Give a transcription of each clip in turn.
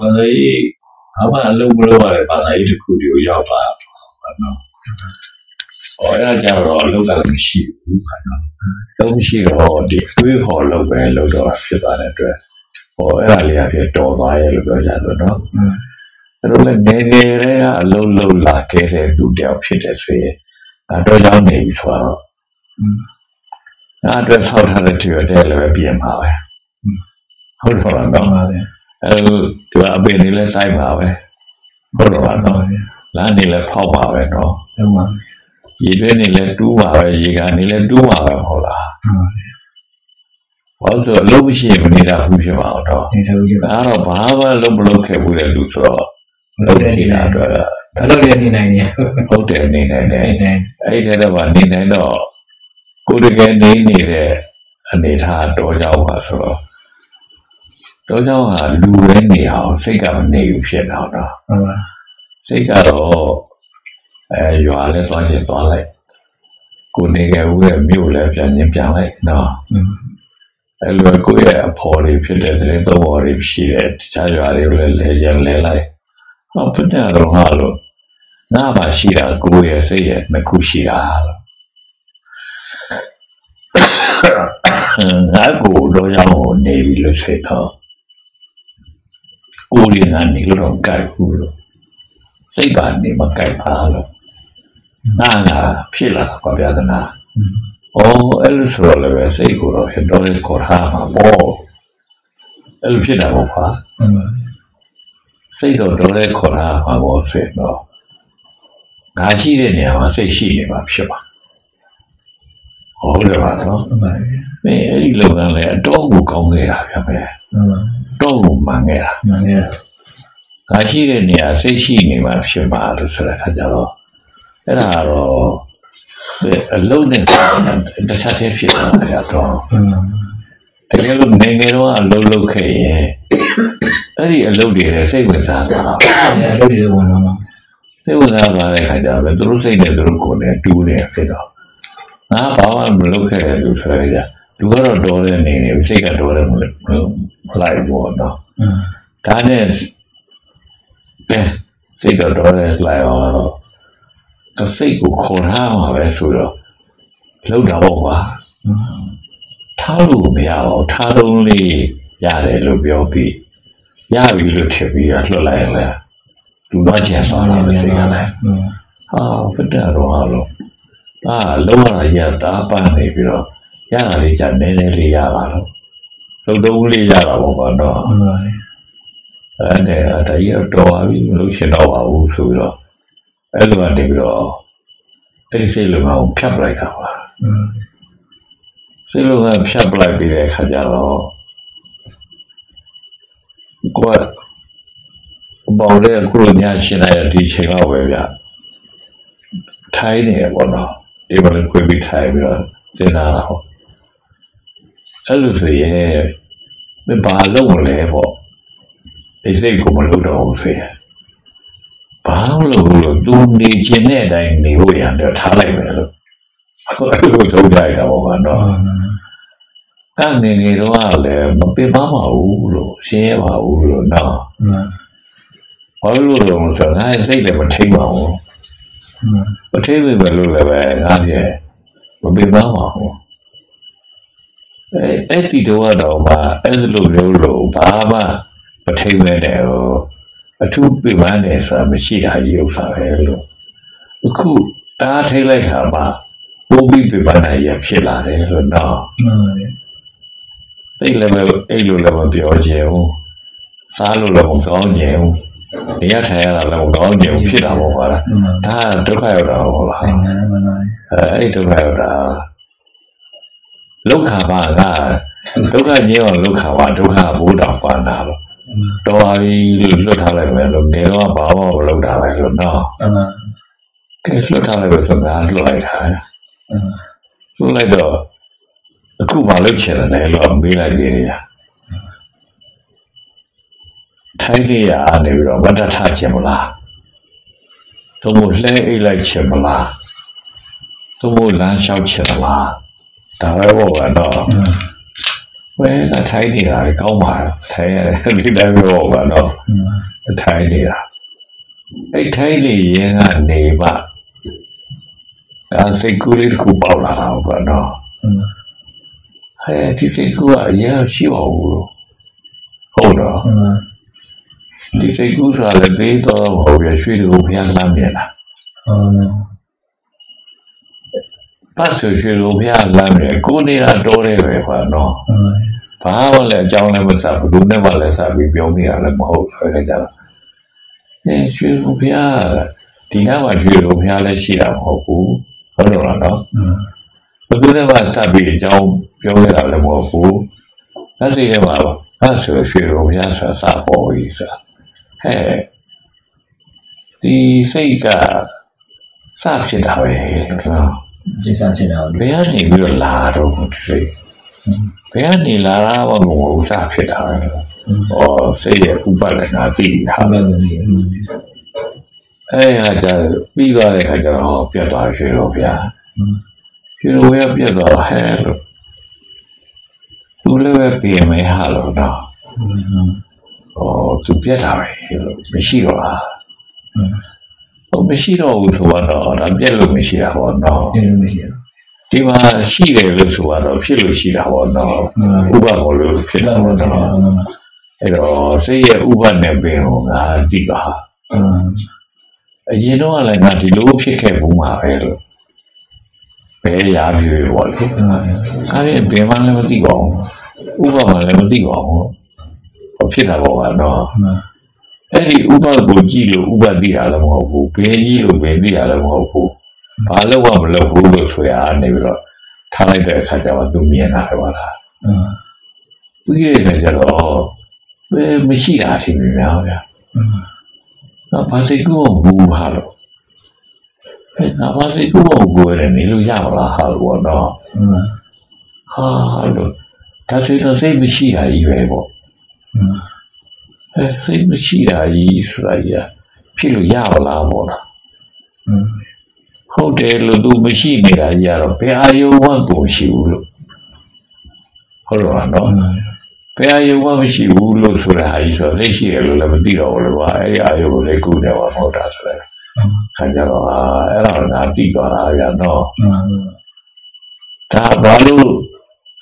ဘာသာရေးအမှအလုံးမလို့ရတယ်ဘာသာရေးတစ်ခုတည်းကိုရောက်ပါဘာနော်ဟောအဲ့ဒါကြတော့အလုံးကလည်းမရှိဘူးဘာနော်လုံးမရှိတော့ဒီအတွေးခေါ်လုံးပဲလုံးတော့ဖြစ်သွားတဲ့အတွက်ဟောအဲ့ဒါလေးကပြတော်သွားရဲ့လို့ပြောကြတယ်နော်အဲ့တော့လည်းနေနေရဲကအလုံးလုံးလာခဲ့တဲ့လူတယောက်ဖြစ်တဲ့ဆိုရင်အတော့ကြောင့်နေပြီဆိုတော့အဲ့အတွက်ဆောက်ထားတဲ့တွေ့တဲ့လည်းပဲပြင်ပါပဲဟုတ်တော့လားနော်ပါဗျာ အဲဒီကအပင်လေးလည်းစိုက်ပါပဲဟုတ်တော့ပါတော့လမ်းနေလည်းဖောက်ပါပဲနော်ဟုတ်ပါရေတွင်းနေလည်းတူးပါပဲရေကနေလည်းတူးပါပဲဟုတ်လားဘာလို့ဆိုအလုပ်မရှိရင်မနေတာဘူးဖြစ်ပါတော့နေထိုင်ကြပါဒါတော့ဘာမှလုပ်မလုပ်ခဲ့ဘူးတဲ့လူဆိုတော့လုပ်နေတာအတွက်ဘယ်လိုလဲနေနိုင်ရဟုတ်တယ်နေနေတယ်နေနိုင်အဲ့ဒီတော့ကနေနိုင်တော့ကိုယ်တကယ်နေနေတဲ့အနေထားတော့ကြောက်ပါဆိုတော့ တော့ကြောင့်ကလူရဲနေအောင်စိတ်ကမနေဘူးဖြစ်တော့တော့ဟုတ်ပါစိတ်ကတော့အဲရွာလဲသွားချင်သွားလိုက်ကိုနေခဲ့ဦးရဲ့မြို့လဲပြန်ချင်းပြန်လိုက်နော်အဲလိုကိုယ့်ရဲ့အဖော်တွေဖြစ်တဲ့တဲ့သုံးဘော်တွေရှိတယ်တခြားရွာတွေကိုလည်းလဲရလဲလိုက်ဟောဖြစ်တယ်တော့ဟာလို့နားပါရှိတာကိုယ့်ရဲ့စိတ်ရဲ့နှစ်ခုရှိတာလို့ငါကိုတော့ရောက်နေပြီလို့ဆိုတော့ ကိုယ်ရင်းကနေလို့တော့ကြိုက်ဘူးလို့စိတ်ကနေမကြိုက်ပါလို့နာငါဖြစ်လာတာဗျာဒနာ။အော်အဲ့လိုဆိုတော့လည်းပဲစိတ်ကိုတော့ဟစ်တော့ခေါ်ထားမှာပေါ့။အဲ့လိုဖြစ်တာပေါ့ကွာဟုတ်ပါ။စိတ်တော့တော့လည်းခေါ်ထားမှာပေါ့ဆိုတော့ငါရှိတဲ့နေရာမှာစိတ်ရှိနေမှာဖြစ်ပါ။ ဟုတ်တယ်ပါနော်ဟုတ်ပါ။မင်းအဲ့ဒီလုပ်ငန်းလည်းအတော့ကိုကောင်းနေတာဗျာပဲဟုတ်ပါ။တော့ကိုမှန်ခဲ့တာမှန်တယ်။ငါရှိတဲ့နေရာစိတ်ရှိနေမှာဖြစ်မှာလို့ဆိုတဲ့အခါကျတော့အဲ့ဒါတော့အလုံးနဲ့တစ်ချက်တည်းဖြစ်သွားတယ်တော့ဟုတ်ပါတကယ်လို့နေငယ်တော့အလုံးလုံးခဲ့ရင်အဲ့ဒီအလုံးတွေလည်းစိတ်ဝင်စားတာအဲ့လိုဒီဝန်တော့စိတ်ဝင်စားသွားတဲ့ခါကျတော့သူတို့စိတ်နဲ့သူတို့ကိုယ်နဲ့တူးနေဖြစ်တော့ ငါဘာမှမလုပ်ခဲ့ဘူးဆိုရကြလူကတော့တော်တဲ့နေနေစိတ်ကတော်တယ်မလို့မလိုက်ဘောနော်ဒါနဲ့ပဲစိတ်တော့တော်တယ်လိုက်အောင်တော့ကစိတ်ကိုခေါ်ထားမှာပဲဆိုတော့လောက်တာပေါ့ကွာထားလို့မရအောင်ထားတုံးလေးရတယ်လို့ပြောပြီးရပြီလို့ထင်ပြီးတော့လွတ်လိုက်ရလဲလူတော့ကျန်သွားတယ်စိတ်ကလည်းဟာပတ္တရောဟာလို့ အာလောရရတာပန်းနေပြီးတော့ရတာလေးじゃနည်းနည်းလေးရပါတော့လုံတုံးလေးရတာပေါ့ကွာတော့ ဟုတ်ပါ အဲ့ဒါဒါကြီးတော့တော်ပါပြီမလို့ရှင်တော့ပါဘူးဆိုပြီးတော့အဲ့လိုကနေပြီးတော့အဲ့ဒီစိတ်လုံးအောင်ဖြတ်ပလိုက်တာပါ อืม စိတ်လုံးကဖြတ်ပလိုက်ပြီးတဲ့အခါကျတော့ကိုယ်ဘောင်တဲ့ခုလိုညရှင်းလိုက်တဲ့ဒီချိန်တော့ပဲဗျထိုင်းနေရပေါ့နော် ဒီဘက်ခွေးပြီးထိုင်းပြီးတော့စဉ်းစားတာဟောအဲ့လိုဆိုရင်မဘာလုံးလဲပေါ့ဒီစိတ်ကိုမလုပ်တော့ဘူးဆိုရင်ဘာလို့လို့သူနေခြင်းတဲ့အတိုင်းနေဖို့ရတော့ထားလိုက်မယ်လို့အဲ့လိုဆုံးလိုက်တာပေါ့ကတော့ကနေနေတော့လည်းမပင်ပန်းပါဘူးလို့ရှင်းရပါဘူးလို့နော်อืมဘာလို့လဲဆိုတော့ငါစိတ်လည်းမထိပါဘူး อืมမထိမိပဲလို့လည်းပဲငါရဲ့မပင်ပန်းပါဘူးအဲအဲ့ဒီတော့တော့မှအဲ့လိုမျိုးလို့ဘာမှမထိမဲတယ်ဟိုအထူးပင်ပန်းတယ်ဆိုတာမရှိတာကြီးဥစ္စာပဲလို့အခုတားထိလိုက်ခါမှပိုးပြီးပင်ပန်းတာရဖြစ်လာတယ်လို့နော်မှန်ပါတယ်သိလည်းပဲအဲ့လိုလည်းမပြောချင်ဘူးစားလို့လည်းမကောင်းချင်ဘူး နေရထိုင်ရတာလည်းမကောင်းချင်ဘူးဖြစ်တာပေါ့ကွာဒါမှန်ပါဒါဒုက္ခရောက်တာဟုတ်လားအဲ့ဒါမှန်ပါတယ်အဲအဲ့ဒုက္ခရောက်တာဒုက္ခပါကဒုက္ခညင်းအောင်ဒုက္ခပါဒုက္ခဘုဒ္ဓပါနာလို့တော်ပါပြီလို့လွတ်ထားလိုက်မယ်လို့နေတော့ဘာမှမလုပ်တာပဲလို့နော်မှန်ပါကဲလွတ်ထားလိုက်လို့ဆိုတာလွတ်လိုက်တာပဲမှန်ပါလွတ်လိုက်တော့အခုမှလုပ်ချင်တယ်လို့မေးလိုက်သေးတယ် ထိုင်းလေးရနေပြီးတော့ဝတ္တထခြင်းမလားသို့မဟုတ်လှဲအိတ်လိုက်ခြင်းမလားသို့မဟုတ်လမ်းလျှောက်ခြင်းမလားဒါပဲပေါ့ကတော့ဘယ်ကထိုင်းနေတာလဲကောင်းပါတော့ထိုင်းရတယ်ဒီတိုင်းပဲပေါ့ကတော့ထိုင်းနေတာအဲ့ထိုင်းနေရင်ကနေပါဒါစိတ်ကူးလေးတစ်ခုပေါက်လာတာပေါ့နော်ဟဲ့ဒီစိတ်ကူးကအရင်ရှိပါဘူးလို့ဟုတ်တော့ ဒီစိတ်ကူးဆိုတာလည်းပေးတော့ဟောပြရွှေလိုဘုရားလမ်းပြတာပတ်ဆိုရွှေလိုဘုရားလမ်းပြကိုနေတာတော်တယ်ပဲကွာနော်ဘာမှလည်းအကြောင်းလည်းမစားဘူးလူနဲ့မှလည်းစားပြီးပြောနေရလည်းမဟုတ်ဆွဲခဲ့ကြတာအဲရွှေလိုဘုရားဒီနားမှာရွှေလိုဘုရားလည်းရှိတာမဟုတ်ဘူးဟုတ်တော့လားနော်ဘယ်သူနဲ့မှစားပြီးအကြောင်းပြောနေတာလည်းမဟုတ်ဘူးလက်စီထဲမှာပါအဲ့ဆိုရွှေလိုဘုရားဆိုတာစပေါ်ပြီဆိုတာ ဟဲ့ဒီစိတ်ကစဖြစ်တာပဲနော်ဒီစားချင်တာဘယ်ကနေပြီးတော့လာတော့စိတ်ဘယ်ကနေလာတာဘာလို့မဟုတ်စားဖြစ်တာလဲ။အော်စိတ်ရဲ့ဥပါဒနာတိဟာအမှန်ပဲလေอืมအဲ့ဟာကြပြီးသွားတဲ့ခါကျတော့ဟောပြတ်သွားရွှေတော့ဗျာ။ရွှေတော့ရပြတ်သွားဟဲ့လို့သူလည်းပဲပြင်မယ်ဟာလို့တော့ ဟောသူပြက်တာပဲမရှိတော့လားဟောမရှိတော့ဘူးဆိုတော့ဒါပြက်လို့မရှိတာပေါ့နော်ပြက်လို့မရှိတာဒီမှာရှိတယ်လို့ဆိုတော့ဖြစ်လို့ရှိတာပေါ့နော်ဥပဘောလို့ဖြစ်တာပေါ့နော်အဲ့တော့စိတ်ရဲ့ဥပနဲ့ပင်ဟောကဒီပါအရင်တော့လည်းငါဒီလိုဖြစ်ခဲ့ဘူးမှာပဲလို့ဘယ်ရာပြေပေါ့လေအဲ့ဒါပြင်ပင်မလည်းမသိပါဘူးဥပမာလည်းမသိပါဘူး ဖြစ်တာပေါ့ပါနော်အဲ့ဒီဥပကိုကြည့်လို့ဥပသိရလည်းမဟုတ်ဘူးဘယ်ကြီးလို့ဘယ်သိရလည်းမဟုတ်ဘူးဘာလို့မှမလုပ်ဘူးလို့ဆိုရနေပြီးတော့ထားလိုက်တဲ့အခါကျမှသူမြင်လာတယ်ပါလားပြီးရတဲ့အခါကျတော့ဘယ်မရှိတာရှိနေများဗျာနော်ဘာစိတ်ကူဘူးဟာလို့ဲ့ဒါပါစေကိုယ့်ဘုံကိုယ်ရနေလို့ရပါလားဟာလို့ပေါ့နော်ဟာလို့ဒါဆိုတော့စိတ်မရှိတာကြီးပဲပေါ့ အဲစိတ်မရှိတာကြီးဆိုတာကြီးဖြစ်လို့ရမလားပေါ့လားဟုတ်တယ်လို့သူမရှိနေတာကြီးကတော့ဘယ်အာယုံဝတ်ကိုရှိဘူးလို့ဟုတ်တော့နော်ဘယ်အာယုံဝတ်မရှိဘူးလို့ဆိုတာကြီးဆိုသိရှိရလို့လည်းမသိတော့ဘူးလို့ပါအဲဒီအာယုံကိုလည်းကုနေပါဟုတ်တာဆိုတယ်ခံကြတော့အဲ့ဒါငါတိသွားတာဗျာနော်ဒါဘာလို့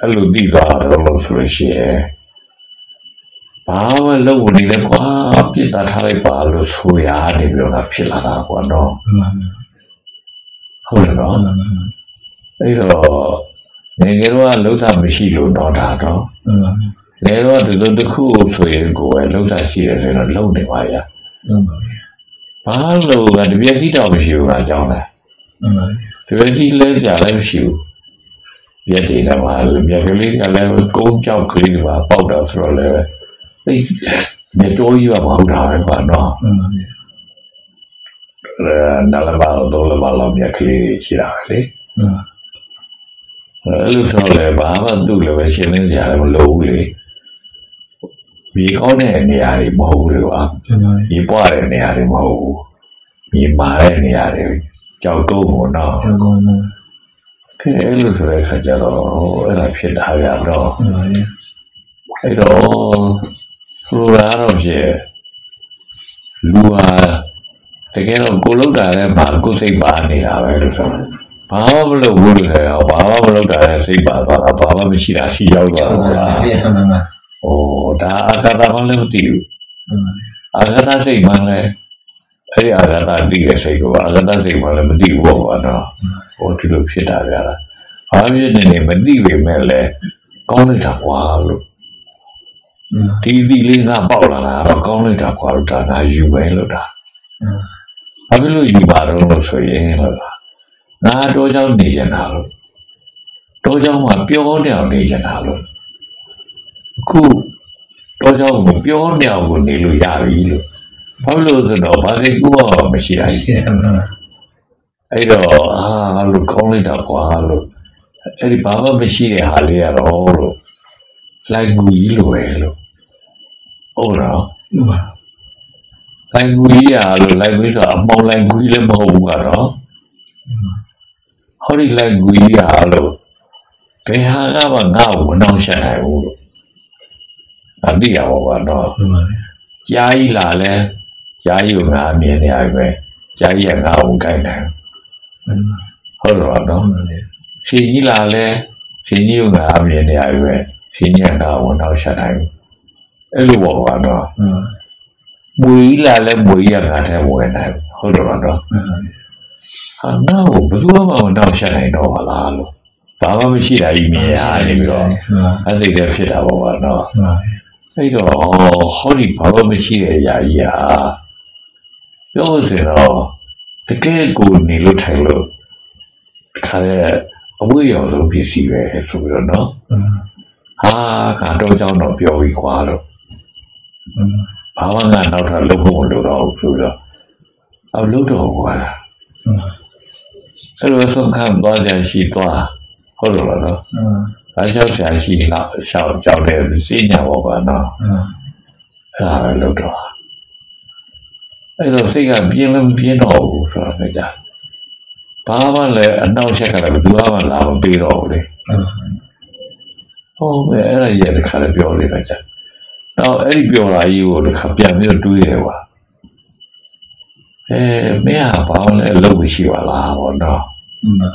အဲ့လိုတိသွားတယ်လို့ဆိုလို့ရှိရင် ဘာမှလုပ်နေလဲကွာပြစ်တာထားလိုက်ပါလို့ဆိုရနေပြီးတော့ဖြစ်လာတာကွာတော့ဟုတ်တယ်နော်အဲ့တော့ငယ်ငယ်တော့လှုပ်တာမရှိလို့တော့ဒါတော့လေတော့ဒီလိုတစ်ခုဆိုရင်ကိုယ်လှုပ်တာရှိတယ်ဆိုတော့လုံနေပါရဲ့ဘာလို့ကတပြည့်စီတောင်မရှိဘူးလားကြောင်းလားတပြည့်စီလဲစရာလည်းမရှိဘူးရက်တည်တယ်မှာမြက်ကလေးကလည်းကုန်းကြောက်ကလေးပါပေါက်တော့ဆိုတော့လည်း သိမတော်ကြီးကမဟုတ်တာပဲကွာနော်အဲနာလဘာတော့လဘာလောက်မြက်ကလေးရှိတာလေအဲလိုဆိုလဲဘာမှသူ့လည်းပဲရှင်းလင်းကြတယ်မလို့ဘူးလေမိကောင်းတဲ့နေရာတွေမဟုတ်ဘူးလေကွာဒီပွားတဲ့နေရာတွေမဟုတ်ဘူးမိမာတဲ့နေရာတွေကြောက်ကုန်းပေါ့နော်ကြောက်ကုန်းခဲအဲ့လိုဆိုတဲ့အခါကျတော့အဲ့ဒါဖြစ်တာရတော့အဲ့တော့ ဆိုတော့တော့ဖြစ်လူဟာတကယ်တော့ကိုလောက်တာလည်းပါကိုစိတ်ပါနေတာပဲလို့ဆိုတာဘာမှမလုပ်ဘူးလို့ဆိုတာဘာမှမလုပ်တာလည်းစိတ်ပါသွားတာဘာမှမရှိတာရှိရောက်သွားတာပြန်မှန်ပါဟိုဒါအာဂတာမှလည်းမသိဘူးအာဂတာစိတ်မှလည်းအဲ့ဒီအာဂတာသိတဲ့စိတ်ကအာဂတာစိတ်မှလည်းမသိဘူးပေါ့ကွာနော်ဟိုဒီလိုဖြစ်တာကြလားဘာဖြစ်နေနေမသိပေမဲ့လည်းကောင်းနေတာကွာလို့ ဒီသီလေးငါပေါက်လာတာတော့ကောင်းလိုက်တာကွာလို့ဒါငါယူပဲလို့ဒါဘာဖြစ်လို့ယူပါတော့လို့ဆိုရင်ဟုတ်လားငါတော့ကြောင့်နေရတာလို့တော့ကြောင့်မှပြောတဲ့အောင်နေရတာလို့အခုတော့ကြောင့်ကိုပြောတဲ့အောင်ကိုနေလို့ရပြီလို့ဘာလို့ဆိုတော့ဘာကိကူမရှိရရှိအဲ့တော့အာလို့ကောင်းလိုက်တာကွာလို့အဲ့ဒီဘာမှမရှိတဲ့ဟာလေးရတော့လို့ လိုက်ကူကြီးလိုပဲလို့ဟုတ်လားလိုက်ကူကြီးရလို့လိုက်ကူဆိုတာအမောင်လိုက်ကူကြီးလည်းမဟုတ်ဘူးကတော့ဟောဒီလိုက်ကူကြီးရလို့ဘယ်ဟာကမှငါ့ကိုအနှောင့်အယှက်နိုင်ဘူးလို့အတိရပါတော့ယာယီလာလဲယာယီကိုငါမြင်နေရပြီပဲယာယီကငါ့ကိုခိုင်းတယ်ဟုတ်တော့နော်ရှင်ကြီးလာလဲရှင်ကြီးကိုငါမြင်နေရပြီပဲ ရှင်ကြီးကငါ့ကိုနောက်ဆက်တိုင်းအဲ့လိုပေါ့ကွာနော်မှန်ပါမွေကြီးလာလဲမွေကြီးကငါထဲဝင်တယ်ဟုတ်တော့နော်မှန်ပါလေဟာနောက်ဘယ်သူမှမနောက်ဆက်နိုင်တော့ပါလားလို့ဘာမှမရှိတာကြီးမြင်ရနေပြီးတော့မှန်ပါအဲ့ဒီတည်းဖြစ်တာပေါ့ကွာနော်မှန်ပါအဲ့တော့ဟောဒီဘာမှမရှိတဲ့အရာကြီးဟာပြောလို့ဆိုတော့တကယ်ကိုနေလို့ထိုင်လို့ခါတဲ့အဝေးရောင်ဆုံးပစ္စည်းပဲဆိုပြီးတော့နော်မှန် ဟာကတော့ကြောင်းတော့ပြောပြီးခွာလို့ပါဘာမှငါနောက်ထပ်လုပ်ဖို့မလိုတော့ဘူးဆိုပြီးတော့အလုပ်တော့ခွာတာမှန်ပါအဲ့လိုဆုံးခံသွားကြရှိသွားဟုတ်လို့လားနော်မှန်ပါဒါလျှောက်ဆရာရှိလောက်ရှောက်ကြောက်တယ်စိညာပေါ့ကွာနော်မှန်ပါအဲ့ဒါပဲလုပ်တော့အဲ့တော့စိတ်ကပြင်းလည်းမပြင်းတော့ဘူးဆိုတော့ကြဘာမှလည်းအနောက်ချက်ကလည်းဘယ်သူမှလာမပေးတော့ဘူးလေမှန်ပါ ဟုတ်ပဲအဲ့ဒါရဲ့တစ်ခါလည်းပြောလိုက်ကြတော့အဲ့ဒီပြောလာကြီးကိုတစ်ခါပြန်ပြီးတော့တွေးတယ်ကွာအဲမင်းကဘာမှလည်းအလုပ်မရှိပါလားဘောနော်မှန်ပါ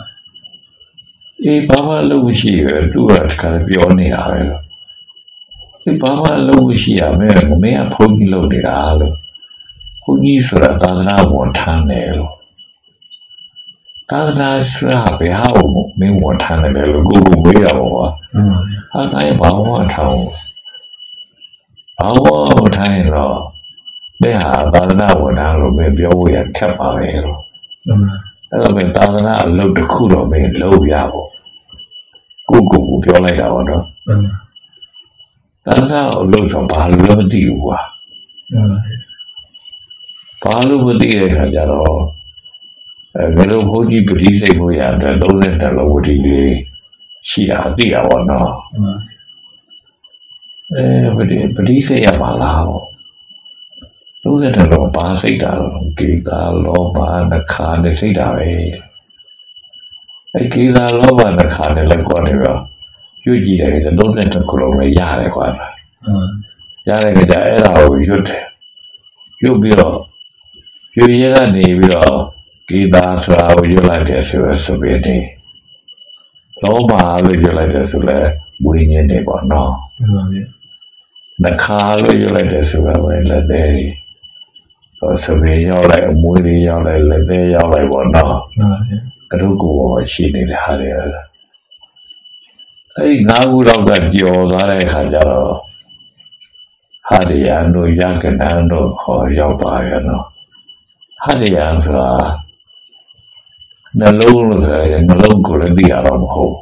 အေးဘာမှအလုပ်မရှိရသူကတစ်ခါလည်းပြောနေတာပဲလို့ဒီဘာမှအလုပ်မရှိရမင်းကမင်းကဖုန်းကြီးလုပ်နေတာလို့ဘုန်းကြီးဆိုတာသာသနာဝန်ထမ်းတယ်လို့ သာသနာဆိုတာဘယ်ဟာကိုမင်းဝန်ထမ်းတယ်လဲလို့ကိုယ်ကိုမေးရပါဘောမှန်ပါဟာတိုင်းဘာမှမထောင်ဘာမှမထိုင်တော့မင်းဟာသာသနာဝန်ထမ်းလို့မင်းပြောဖို့ရခက်ပါပဲလို့မှန်ပါအဲ့တော့မင်းသာသနာအလုပ်တစ်ခုတော့မင်းလုပ်ရဖို့ကိုကိုကိုပြောလိုက်တာပေါ့နော်မှန်ပါသာသနာအလုပ်ဆိုဘာလို့လဲမသိဘူးကွာမှန်ပါဘာလို့မသိတဲ့ခါကျတော့ အဲငါတို့ဘုန်းကြီးပတိစိတ်ဖို့ရတယ်32လောဝတိလေးရှိတာသိတာပေါ့နော်မှန်ပါအဲပတိပတိစိတ်ရပါလားပေါ့32လောဘာစိတ်တာတော့ကေတာလောဘနခါနဲ့စိတ်တာပဲအဲကေတာလောဘနခါနဲ့လည်းကွာနေတော့ရွတ်ကြည့်တယ်32ခုလုံးလည်းရတယ်ကွာမှန်ရတဲ့ကြအဲ့ဒါကိုရွတ်တယ်ရွတ်ပြီးတော့ရွတ်ရကနေပြီးတော့ ဂီတာဆိုတာကိုရွတ်လိုက်တယ်ဆိုရယ်ဆိုပြီးနေလောဘလို့ရွတ်လိုက်တယ်ဆိုလဲဝိညာဉ်တွေပေါ့နော်မှန်ပါဗျနှခါလို့ရွတ်လိုက်တယ်ဆိုတော့ပဲလက်သေးဟောစပင်းရောက်လိုက်အမွေးတွေရောက်လိုက်လက်သေးရောက်လိုက်ပေါ့နော်မှန်ပါဗျကတုကိုယ်ရှိနေတဲ့ဟာတွေအဲ့ဒီငါးခုတော့ကကြော်သွားတဲ့အခါကျတော့ဟာဒီယန်တို့ရကနန်တို့ဟောရောက်ပါရဲ့နော်ဟာဒီယန်ဆိုတာ နှလုံးလို့ဆိုရင်နှလုံးကိုလည်းသိရတော့မဟုတ်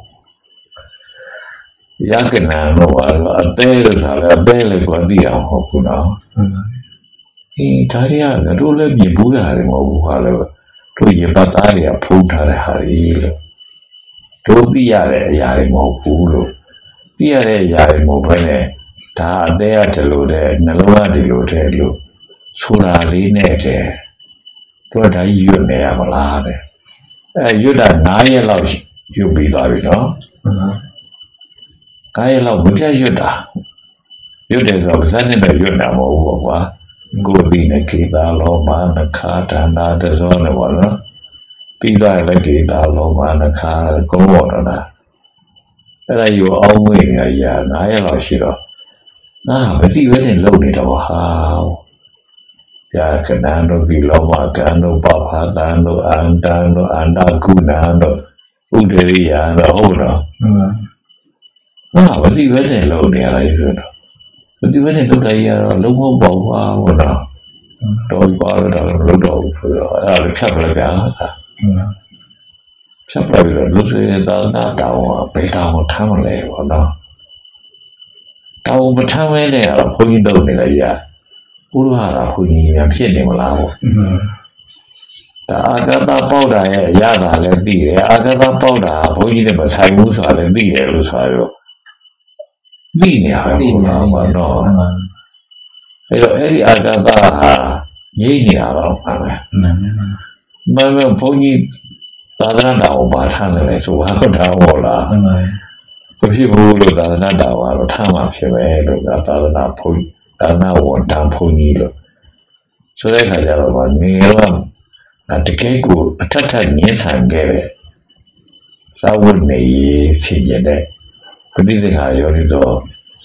ရကနန်တို့ကအသေးလို့ဆိုလည်းအသေးလည်းကိုသိရမှာမဟုတ်ဘူးနော်မှန်ပါအေးဒါတွေကငါတို့လည်းမြင်ဘူးတာတွေမဟုတ်ဘူးဟာလည်းတို့ရေပတ်သားတွေကဖုံးထားတဲ့ဟာတွေလို့တို့သိရတဲ့အရာတွေမဟုတ်ဘူးလို့သိရတဲ့အရာတွေမဟုတ်ဘဲနဲ့ဒါအသေးရတယ်လို့တဲ့နှလုံးရတယ်လို့တဲ့လို့ဆိုတာလေးနဲ့တဲ့တို့ကဒါကြီးရွတ်နေရမလားတဲ့ အဲရွတ်တာ9ရက်လောက်ရွတ်ပြီးသွားပြီနော်မှန်ပါ9ရက်လောက်မပြတ်ရွတ်တာရွတ်တယ်ဆိုတော့ဗဇက်နဲ့တော့ရွတ်တာမဟုတ်ဘူးပေါ့ကွာကိုယ်ပြီးနေကေတာလောမနခာဒါနာတဇောလည်းပေါ့နော်ပြီးတော့လည်းကေတာလောမနခာကုန်းပေါ်တော့လားအဲ့ဒါယူအောင်ဝေးနေရ9ရက်လောက်ရှိတော့နာမသိဘဲနဲ့လုံနေတော့ဟာ ယာကနန်တို့ဒီလောမကန်တို့ပဖာတန်တို့အန္တန်တို့အန္တကုဏန်တို့ဥဒရိယတို့ဟုတ်တော့မှန်ပါနာမသိဘဲနဲ့လုံနေရတာဆိုတော့မသိဘဲနဲ့လုံတိုင်းရတော့လုံဖို့ပေါ့ကွာဟုတ်တော့တော့ပါတော့လို့တော့ဆိုတော့အဲ့ဒါလည်းဖြတ်ပလိုက်ပြန်မှန်ပါဖြတ်ပလိုက်ပြီးတော့လူတွေသာသာတောင်းဘယ်တောင်းထမ်းမလဲပေါ့နော်တောင်းမထမ်းမဲနဲ့တော့ဘုန်းကြီးလုပ်နေလိုက် ရဘုရားကဘုန်းကြီးများဖြစ်နေမလားပေါ့မှန်ပါဒါအာဂတပေါက်တာရဲ့အရသာလည်းသိတယ်အာဂတပေါက်တာဘုန်းကြီးနဲ့မဆိုင်ဘူးဆိုတာလည်းသိတယ်လို့ဆိုတော့သိနေရပဲဒီဘုနေရားရာကမှာတော့မှန်ပါအဲ့တော့အဲ့ဒီအာဂတဟာငြိမ့်နေတာတော့မှန်တယ်မှန်ပါမမဘုန်းကြီးသာသနာတော်ဘာထမ်းတယ်ဆိုဘာလို့ထားဟောလားမှန်ပါမဖြစ်ဘူးလို့သာသနာတော်ကတော့ထမ်းမှဖြစ်မယ်လို့ကသာသနာဘုန်းကြီး ဒါနဝန်တန်ဖုန်ကြီးလို့ဆိုတဲ့ခါကျတော့ဗာငယ်တော့တကယ်ကိုအထက်ထက်ညှင်းဆန်ခဲ့တဲ့သာဝတ်နေရေးဖြစ်ကျတဲ့ပဋိသေဟာယောနိတော်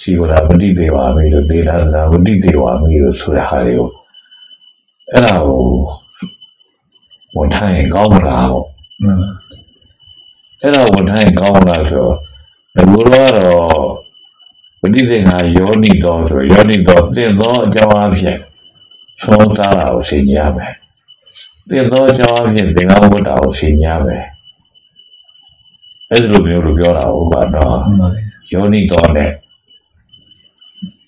စီဝရာပဋိသေဝါမေလို့ဒေတာသာပဋိသေဝါမေလို့ဆိုတဲ့ဟာတွေကိုအဲ့ဒါကိုဝန်ထိုင်ကောင်းမလားပေါ့မှန်ပါအဲ့ဒါဝန်ထိုင်ကောင်းလားဆိုတော့ဘုရားတော့ ပဋိသေဟာယောနိတော်ဆိုယောနိတော်သင်သောအကြောင်းအဖြစ်ဆုံးစားတာကိုဆင်ញရမယ်သင်သောအကြောင်းအဖြစ်သင်္ကန်းဝတ်တာကိုဆင်ញရမယ်အဲ့ဒီလိုမျိုးလို့ပြောတာဟုတ်ပါတော့မှန်ပါဗျာယောနိတော်နဲ့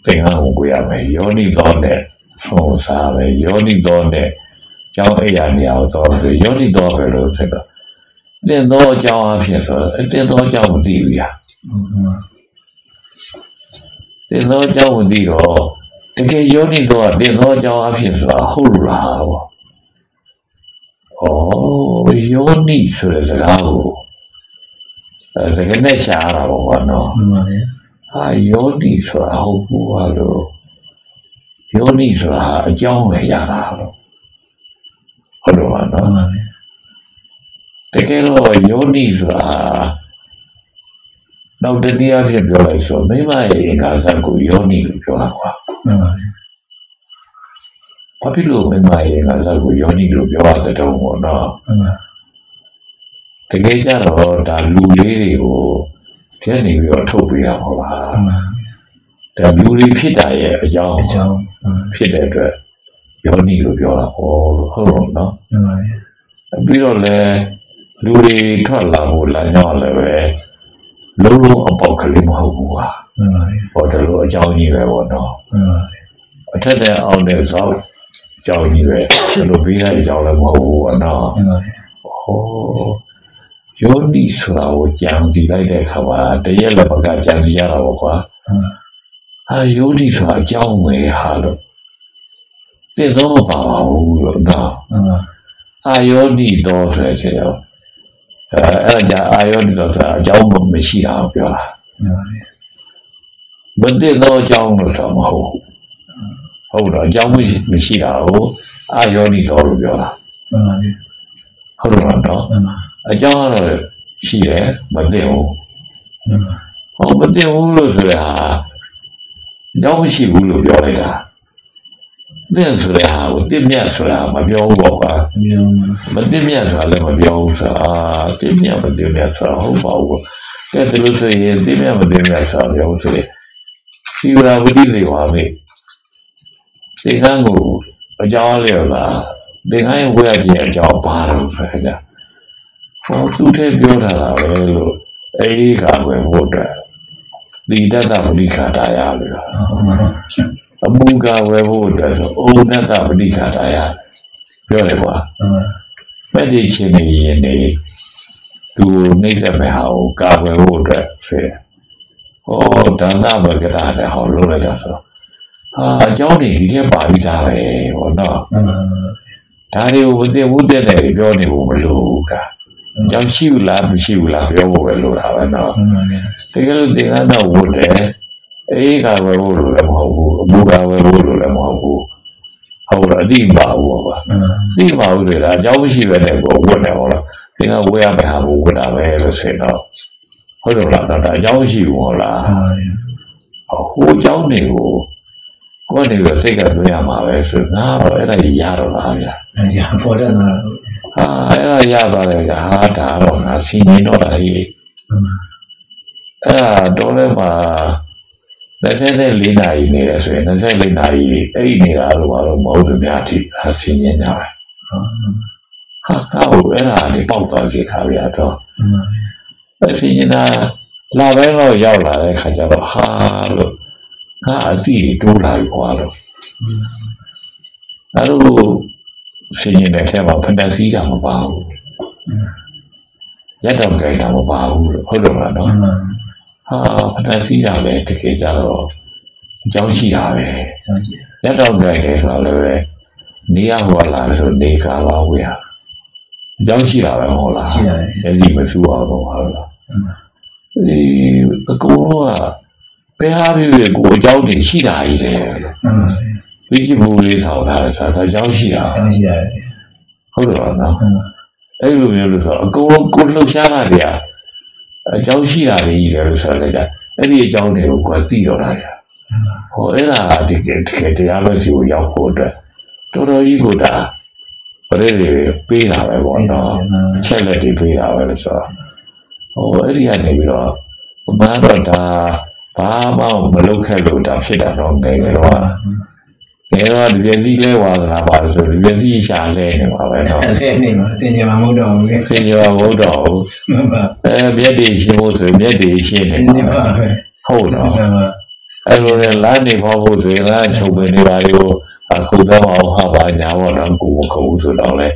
သင်္ကန်းကိုကိုရမယ်ယောနိတော်နဲ့ဆုံးစားမယ်ယောနိတော်နဲ့ကျောင်းအိယာနေရာကိုတော့ဆိုယောနိတော်ပဲလို့ဆိုတော့သင်သောအကြောင်းအဖြစ်ဆိုတော့သင်သောအကြောင်းမသိဘူးညာမှန်ပါ သင်သောအကြောင်းမသိတော့တကယ်ယောနိတော်ကသင်သောအကြောင်းအဖြစ်ဆိုတာဟုတ်လို့လားပေါ့ဩယောနိဆိုတဲ့စကားကိုအဲစကားနဲ့ရှားရတာပေါ့ကွာနော်မှန်ပါဗျာဟာယောနိဆိုတာဟုတ်ဘူးဟာလို့ယောနိဆိုတာအကြောင်းပဲရတာလို့ဟုတ်တယ်မမှနော်န်ပါဗျာတကယ်တော့ယောနိဆိုတာ နောက်တတိယဖြစ်ပြောလိုက်ဆိုမိမရဲ့အင်္ဂါစက်ကိုယောနိလို့ပြောတာကွာမှန်ပါဗျာဘာဖြစ်လို့မိမရဲ့အင်္ဂါစက်ကိုယောနိလို့ပြောရတဲ့တုံးပေါ့နော်မှန်ပါတကယ်ကြတော့ဒါလူလေးတွေကိုကျဲနေပြီးတော့ထုတ်ပေးတာဟုတ်လားမှန်ပါဒါလူတွေဖြစ်တာရဲ့အကြောင်းအကြောင်းမှန်ဖြစ်တဲ့အတွက်ယောနိလို့ပြောတာဟောလို့ဟုတ်တော့နော်ပါဗျာပြီးတော့လည်းလူတွေထွက်လာဖို့လမ်းကြောင်းလည်းပဲ လုံးလုံးအပေါက်ကလေးမဟုတ်ဘူးဟာမှန်ပါဗျာဟောတယ်လို့အကြောင်းကြီးပဲပေါ့နော်မှန်ပါဗျာအထက်နဲ့အောက်နဲ့ဇောက်အကြောင်းကြီးပဲဒီလိုပြီးတဲ့အကြောင်းလည်းမဟုတ်ဘူးပေါ့နော်မှန်ပါဗျာဟောယောနိဆိုတာကိုကြံစီလိုက်တဲ့အခါမှာတရက်လည်းမကကြံစီရတာပေါ့ကွာမှန်ပါဟာယောနိဆိုတာအကြောင်းပဲဟာလို့သိတော့မပါပါဘူးလို့နော်မှန်ပါအာယောနိတော်ဆိုတဲ့ချက်ရော အဲအဲ့ဒါကြအာယောနိတော်ဆိုတာအကြောင်းမရှိတာကိုပြောတာမှန်ပါဗျာမသိတော့အကြောင်းလို့ဆိုမဟုတ်ဘူးဟုတ်တော့အကြောင်းမရှိမရှိတာကိုအာယောနိတော်လို့ပြောတာမှန်ပါဗျာဟုတ်တော့နော်မှန်ပါအကြောင်းကတော့ရှိတယ်မသိဘူးမှန်ပါဟောမသိဘူးလို့ဆိုတဲ့ဟာအကြောင်းမရှိဘူးလို့ပြောလိုက်တာ သိဆိုတဲ့ဟာကိုသိမြတ်ဆိုတာမပြောဘူးပေါ့ကွာအမျိုးမှန်မသိမြတ်ဆိုတာလည်းမပြောဘူးဆိုတာအာသိမြတ်မသိမြတ်ဆိုတာဟုတ်ပါဘူးကဲဒီလိုဆိုရင်သိမြတ်မသိမြတ်ဆိုတာပြောဆိုရင်စီဝရာဝိတိလေဝါမေသိကံကိုအကြောင်းလေးလားသင်္ကန်းရဲ့ဝေရခြင်းအကြောင်းပါတော့ဆိုကြဟောသူတည်းပြောထားတာပဲလို့အဲဒီကပဲဟုတ်တယ်ဒီတတ္တပရိခာတာယလို့ပါမှန်ပါ အမှုကဝယ်ဖို့အတွက်ဆိုဩနတ္တပရိခာတာယပြောတယ်ကွာမှန်ပါမဲ့ဒီချင်းနေရင်နေသူနှိမ့်ဆက်မဲ့ဟာကိုကာကွယ်ဖို့အတွက်ဆိုရယ်ဟောဒါနဘဂရတဲ့ဟောလို့လိုက်တာဆိုတော့ဟာအကြောင်းတွေဒီထဲပါပြီးသားပဲဟောနော်မှန်ပါဒါတွေကိုဝိသေဝုတ္တဲ့တွေပြောနေဖို့မလိုဘူးကအကြောင်းရှိဘူးလားမရှိဘူးလားပြောဖို့ပဲလိုတာပဲနော်မှန်ပါဗျာတကယ်လို့သင်္ကန်းတော့ဝတ်တယ် အေးကာကွယ်ဖို့လိုလည်းမဟုတ်ဘူးအမှုကာကွယ်ဖို့လိုလည်းမဟုတ်ဘူးဟုတ်လားအတိမပါဘူးကွာမှန်ပါသိပါဘူးလေလားအကြောင်းမရှိပဲနဲ့ကိုဝတ်နေဟုတ်လားသင်ကဝတ်ရမယ့်ဟာကိုဝတ်တာပဲလို့ဆိုရင်တော့ဟုတ်တယ်လားဒါအကြောင်းရှိဘူးဟုတ်လားမှန်ပါဗျာဟိုအကြောင်းတွေကိုကိုယ်နေပြီးစိတ်ကသွင်းရမှာပဲဆိုငါတော့အဲ့ဒါကြီးရတော့လားဗျာအဲဒီဖော်တတ်တာဟာအဲ့ဒါရသွားတယ်ကဟာဒါတော့ငါစီရင်တော့တာကြီးမှန်ပါအဲ့ဒါတော့လည်းမှာ 24နာရီနေရဆိုရင်24နာရီအဲ့ဒီနေတာတော့ဘာလို့မဟုတ်ဘူးများတိအစီရင်ကြတယ်ဟုတ်ဟာဟာဟိုအဲ့ဒါလေးပေါက်သွားစေခါဗျာတော့မှန်ပါအစီရင်တာလာပဲတော့ရောက်လာတဲ့ခါကျတော့ဟာလို့ငါအစီတိုးလာပြီကွာလို့အဲ့လိုစီရင်တဲ့ထဲမှာဖန်တစီတာမပါဘူးရက်တော့ကြိုက်တာမပါဘူးလို့ဟုတ်တယ်မလားနော် မှန်ပါဟာဖန်တစီတာပဲတကယ်ကြတော့အကြောင်းရှိတာပဲဆောင်းကြည့်ရက်တော့ကြိုက်တယ်ဆိုတော့လည်းပဲနေရဟောလာဆိုနေကာလာဝေးရအကြောင်းရှိတာပဲမဟုတ်လားရှိတယ်မျက်စိမစူအောင်တော့ဟုတ်လားမှန်ပါဒီအကုန်လုံးကဘယ်ဟာဖြစ်ဖြစ်ကိုအကြောင်းတွေရှိတာကြီးတယ်မှန်ပါဗျာပြီးကြည့်မှုလေးဆောင်တာလေဆိုတာဒါအကြောင်းရှိတာအကြောင်းရှိရတယ်ဗျာဟုတ်တယ်နော်မှန်ပါအဲ့လိုမျိုးလို့ဆိုတော့အကုန်လုံးကိုလှုပ်ရှားတာတွေက အကြောင်းရှိတာတွေကြီးတယ်လို့ဆိုတော့လေအဲ့ဒီအကြောင်းတွေကိုကိုယ်သိတော့တာရဟောအဲ့ဒါဒီကတကယ်တရားလို့စီကိုရောက်ဖို့အတွက်တော်တော်ကြီးကိုဒါပရိသေပေးတာပဲပေါ့နော်အချက်လက်တွေပေးတာပဲလို့ဆိုတော့ဟိုအဲ့ဒီကနေပြီးတော့ဘာတော့ဒါဘာမှမလုပ်ခဲ့လို့ဒါဖြစ်တာတော့ငယ်တော့ ငယ်တော့ဒီပြည့်စည်လဲဝါသနာပါလို့ဆိုဒီပြည့်စည်ရှာလဲနေပါပဲနော်အဲ့ဒီနေမှာသင်ကြမှာမဟုတ်တော့ဘူးလေခင်ဗျာဘုဒ္ဓဟိုမှန်ပါအဲမြတ်တွေရှင်းဖို့ဆိုရင်မြတ်တွေရှင်းနေသင်ပါနေပါပဲဟုတ်နော်မှန်ပါအဲ့လိုနဲ့လမ်းနေဖို့ဖို့ဆိုရင်လမ်းချုပ်ပင်နေပါလေကိုအခုတော့အောင်ဟာပါညာတော့တော့ကိုမခုဆိုတော့လေ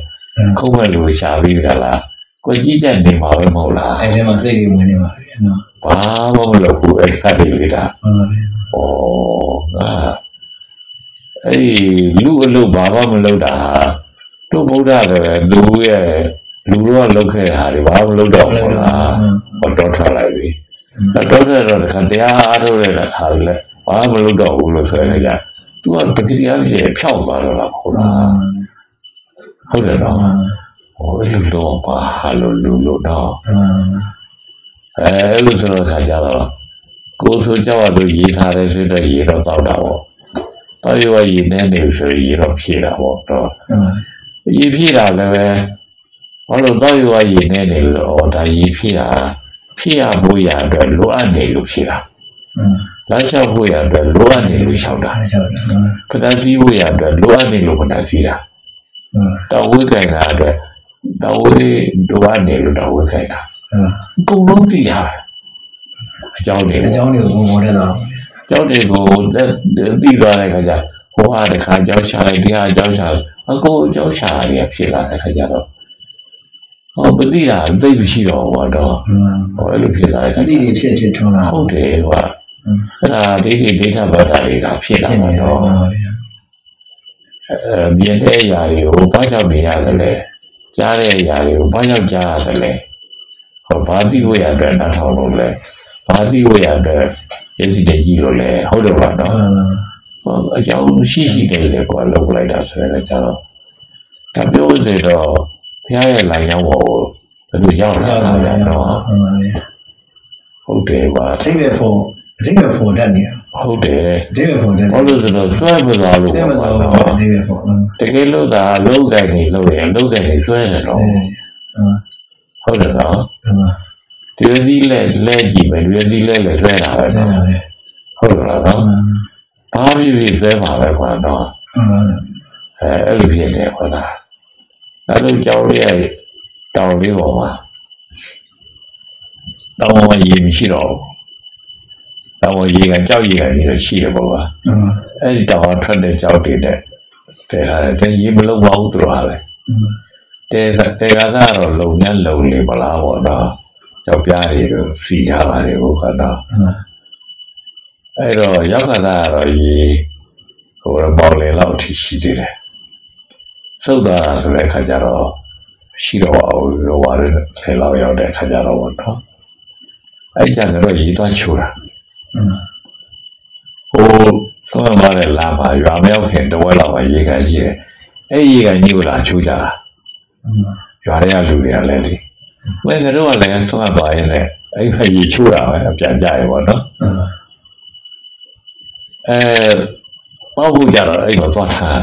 ခုမဲ့လူရှာပြီးကြလားကိုကြီးချက်နေမှာပဲမဟုတ်လားအဲ့ဒီမှာစိတ်တွေဝင်နေပါဗျာနော်ဘာမှမလုပ်ဘူးအဲ့ခါလေးလေးတာမှန်ပါဗျာ။ဩငါ အဲ့ဒီလူအလုပ်ဘာမှမလုပ်တာဟာတို့ဗုဒ္ဓလည်းလူရဲ့လူတော့လုပ်ခဲ့တာတွေဘာမှမလုပ်တော့ဘူးလား။ဟောတော့ထားလိုက်ပြီ။တော့တော့တော့ခတရားအားထုတ်ရတဲ့ခါလေဘာမှမလုပ်တော့ဘူးလို့ဆိုရင်ကြ။ तू ကတကယ်တရားကြီးဖြောက်သွားတော့လားဟုတ်လား။ဟုတ်တယ်နော်။ဟောအဲ့လိုတော့ဘာဟာလို့လူလို့တော့အဲအဲ့လိုဆိုတော့ခါကြတော့ကိုယ်ဆိုကြောက်ရလို့ရေးထားတဲ့ဆိုတော့ရေတော့တောက်တာပေါ့။ တော်ရွာရေနဲ့နေဆိုရင်ရေတော့ဖြည့်တာပေါ့တော့ရေဖြည့်တာလည်းပဲဘာလို့တော်ရွာရေနဲ့နေလို့ဩဒါရေဖြည့်တာဖြည့်ရဖို့ရအတွက်လိုအပ်နေလို့ဖြည့်တာ။လာလျှောက်ဖို့ရအတွက်လိုအပ်နေလို့လျှောက်တာအားကြောင့်နော်။ပဒစီဖို့ရအတွက်လိုအပ်နေလို့ပဒစီတာ။တော်ဝိကင်တာအတွက်တော်ဝိလိုအပ်နေလို့တော်ဝိကင်တာ။အကုန်လုံးသိရတယ်။အကြောင်းတွေအပေါ့ကြောင်းတွေကိုဝင်ဝင်တော့ ကျောင်းတွေကိုသိသွားတဲ့ခါကျဟိုဟာတခါကျောင်းရှာလိုက်ဒီဟာကျောင်းရှာလိုက်အကိုကျောင်းရှာရဖြစ်လာတဲ့ခါကျတော့ဟောပတိတာသိပ်မရှိတော့ဘူးတော့ဟောအဲ့လိုဖြစ်လာတဲ့ခါအတိတွေဖြစ်ဖြစ်ထွန်းလာဟုတ်တယ်ကွာအဲ့ဒါဒိဋ္ဌိဒိဋ္ဌဘတ်တာတွေကဖြစ်လာဖြစ်နေတော့တော့ပါဗျာအဲမြင်တဲ့အရာတွေကိုဘာကြောင့်နေရတယ်လဲကြားတဲ့အရာတွေကိုဘာကြောင့်ကြားရတယ်လဲဟောဘာသိဖို့ရအတွက်နားထောင်လို့လဲ ဘာသိဖို့ရအတွက်ရည်စည်တကြီးလို့လဲဟုတ်တယ်ပါနော်ဟောအကြောင်းရှိရှိနေတယ်ကွာလောက်လိုက်တာဆိုရင်လည်းကျတော့ဒါပြောစေတော့ဘုရားရဲ့လိုင်ရောက်ဖို့ဘယ်လိုရောက်လာကြောက်တာလာလဲတော့နော်ဟုတ်ပါဗျာဟုတ်တယ်ကွာအတိပဲဖို့အတိပဲဖို့တတ်နေရဟုတ်တယ်အတိပဲဖို့တတ်ဘာလို့ဆိုတော့ဆွဲမသွားလို့တယ်ပေါ့မကွာတော်နော်အတိပဲဖို့ဟုတ်တကယ်လို့သာလောက်ကိုင်နေလို့ရင်လောက်ကိုင်နေဆွဲတယ်နော်ဟုတ်တယ်နော် ဟုတ်ပါဒီဝစီလက်လက်ကြည့်မယ်ဒီဝစီလက်လက်ဆွဲတာပဲဟုတ်နော်ပါဗျာဟုတ်တယ်နော်ဘာဖြစ်ဖြစ်ဆွဲပါပဲကွာနော်ဟုတ်ပါအဲအဲ့လိုဖြစ်နေခေါ်တာအဲ့လိုကြောင်းလေးရဲ့တောင်လေးပေါ်မှာတောင်ပေါ်မှာရေမရှိတော့ဘူးတောင်ပေါ်ရေကကြောက်ရေကနေတော့ရှိတယ်ပေါ့ကွာဟုတ်ပါအဲ့ဒီတောင်ကထွက်တဲ့ကြောက်တွေနဲ့တဲဟာတဲ့ရေမလုံးပါဘူးသူတို့ဟာလေတဲတဲကစားတော့လုံညံ့လုံနေမလားပေါ့နော် ကြောက်ပြားတွေတော့စီထားပါလေဘုရားတော့အဲ့တော့ရောက်ခါသားကတော့ရေဟိုတော့ပေါင်လေလောက်ထိရှိသေးတယ်စုတ်သွားတာဆိုတဲ့အခါကျတော့ရှိတော့ပါဘူးရောပါလေလေလောက်ရောက်တဲ့အခါကျတော့ဘောနော်အဲ့ကြတော့ရေးသွားချိုးတာဟိုသုံးမတဲ့လာပါရွာမရောက်ခင်တဝက်လောက်မှရေးကန်ကြီးတယ်အဲ့ရေးကန်ကြီးကိုလာချိုးကြတာရွာတွေကလူတွေကလည်းလေ ဝဲကတော့လည်းသုံးမပါရင်လည်းအဲ့ဖက်ရေးချိုးတာပဲပြန်ကြရေပေါ့နော်အဲပေါ့ဖို့ကြတော့အဲ့တော့သွားထား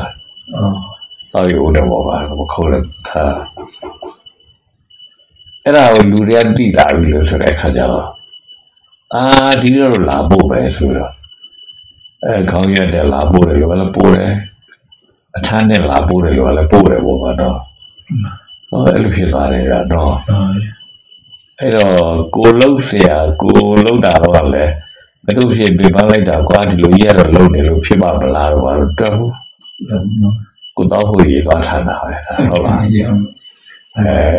တော့ယူတယ်ပေါ့ပါမခေါ်လည်းထားအဲ့ဒါကိုလူတွေကတိလာပြီလို့ဆိုတဲ့အခါကျတော့အာဒီတော့လာဖို့ပဲဆိုတော့အဲခေါင်းရက်တယ်လာဖို့တယ်လို့လည်းပို့တယ်အထမ်းနဲ့လာဖို့တယ်လို့လည်းပို့တယ်ပေါ့ပါတော့ ဟောအဲ့လိုဖြစ်သွားတယ်ကတော့အဲ့တော့ကိုလှုပ်เสียကိုလှုပ်တာတော့လည်းဘယ်လိုဖြစ်ပြပန်းလိုက်တာကွာဒီလိုကြီးရတော့လှုပ်နေလို့ဖြစ်ပါမလားတော့တော့ကိုတော့ဟိုရေးသွားထားတာပဲဟုတ်လား အဲ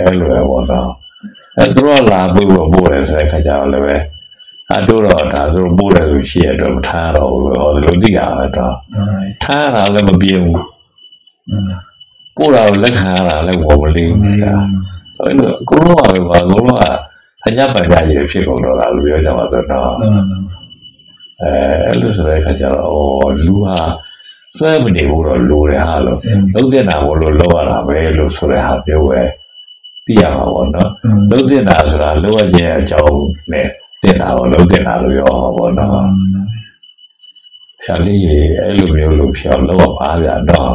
အဲ့လိုပဲပေါ့တော့အဲသူတို့ကလာပို့ဖို့ပို့တယ်ဆိုတဲ့ခါကျတော့လည်းပဲအတူတော့ဒါသူတို့ပို့တယ်ဆိုရှိရတော့မထားတော့ဘူးဟောဒီလိုသိရတာတော့ထားတာလည်းမပြေဘူး ပို့တာကိုလက်ခံရတာလည်းဝေါ်မလေးဘူးကြာအဲ့လိုကိုလုံးကပဲကွာကိုလုံးကအညပန်ကြကြီးဖြစ်ကုန်တော့တာလို့ပြောကြမှာဆိုတော့အဲအဲအဲ့လိုဆိုတဲ့အခါကျတော့ဩလူဟာစွဲမနေဘူးတော့လိုတယ်ဟာလို့လုံးတဲ့နာဘောလို့လောက်ရတာပဲလို့ဆိုတဲ့ဟာပြောပဲသိရမှာပေါ့နော်อืมလုံးတဲ့နာဆိုတာလောရခြင်းအကြောင်းနဲ့တင်တာတော့လုံးတဲ့နာလို့ပြောမှာပေါ့နော်ဆရာလေးရေအဲ့လိုမျိုးလို့ဖြောင်းလောက်ပါဗျာနော်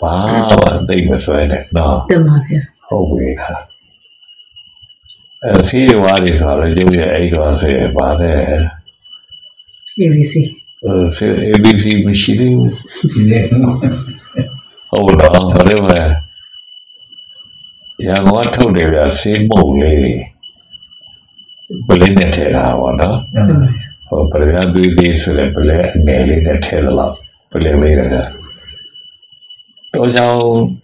ဘာမှသိမဆွဲနဲ့နော်တင်ပါဗျာဟုတ်ပြီခါအဲစီရွာတွေဆိုတော့ရုပ်ရအဲ့တော့ဆိုရင်ပါတယ် ABC အဲ ABC မရှိသေးဘူးဒီလေဟုတ်တော့ဘာလို့လဲရန်ကုန်ကထုတ်တယ်ဗျဆေးမုံလေးပလင်းနဲ့ထည့်တာပေါ့နော်ဟိုပလင်းသွေးသေးဆိုတဲ့ပလင်းအငယ်လေးနဲ့ထည့်တော့ပလင်းလေးက တော့ကြောင့်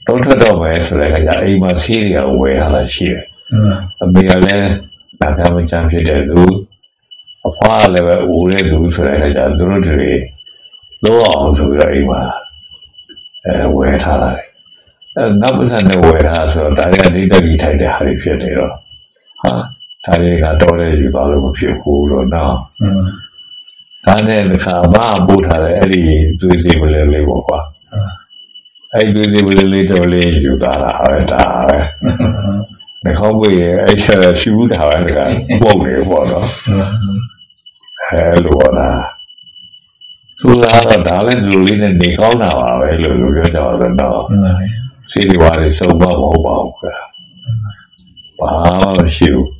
တော့ထွက်တော့မယ်ဆိုတဲ့အခါကျအိမ်မှာဆေးတွေကဝယ်လာတာရှိတယ်အမေကလည်းနာကမချမ်းဖြစ်တဲ့သူအဖွားလည်းပဲဦးတဲ့သူဆိုတဲ့အခါကျသူတို့တွေလောအောင်ဆိုပြီးတော့အိမ်မှာအဲဝယ်ထားတာလေအဲနောက်ပတ်စံနဲ့ဝယ်ထားဆိုတော့ဒါတွေကဒိဋ္ဌိထိုက်တဲ့ဟာတွေဖြစ်နေတော့ဟာဒါတွေကတော့လည်းယူပါလို့မဖြစ်ဘူးလို့နော်ဒါနဲ့တခါမပို့ထားတဲ့အဲ့ဒီသွေးစီပလဲလေးပေါ့ကွာ အဲ့ဒီသွေးစီပလဲလေးတော့လေးယူတာလားဟဲ့ဒါပဲနှာခေါင်းပွေရဲ့အဲ့ကျတော့ရှူတာပဲကပုတ်နေပေါ့နော်အဲလိုပါလားသူကတော့ဒါလည်းလူလေးနဲ့နေကောင်းတာပါပဲလို့ပြောကြတော့တော့စီဒီဝါရီစုံမမဟုတ်ပါဘူးကွာဘာမှမရှိဘူး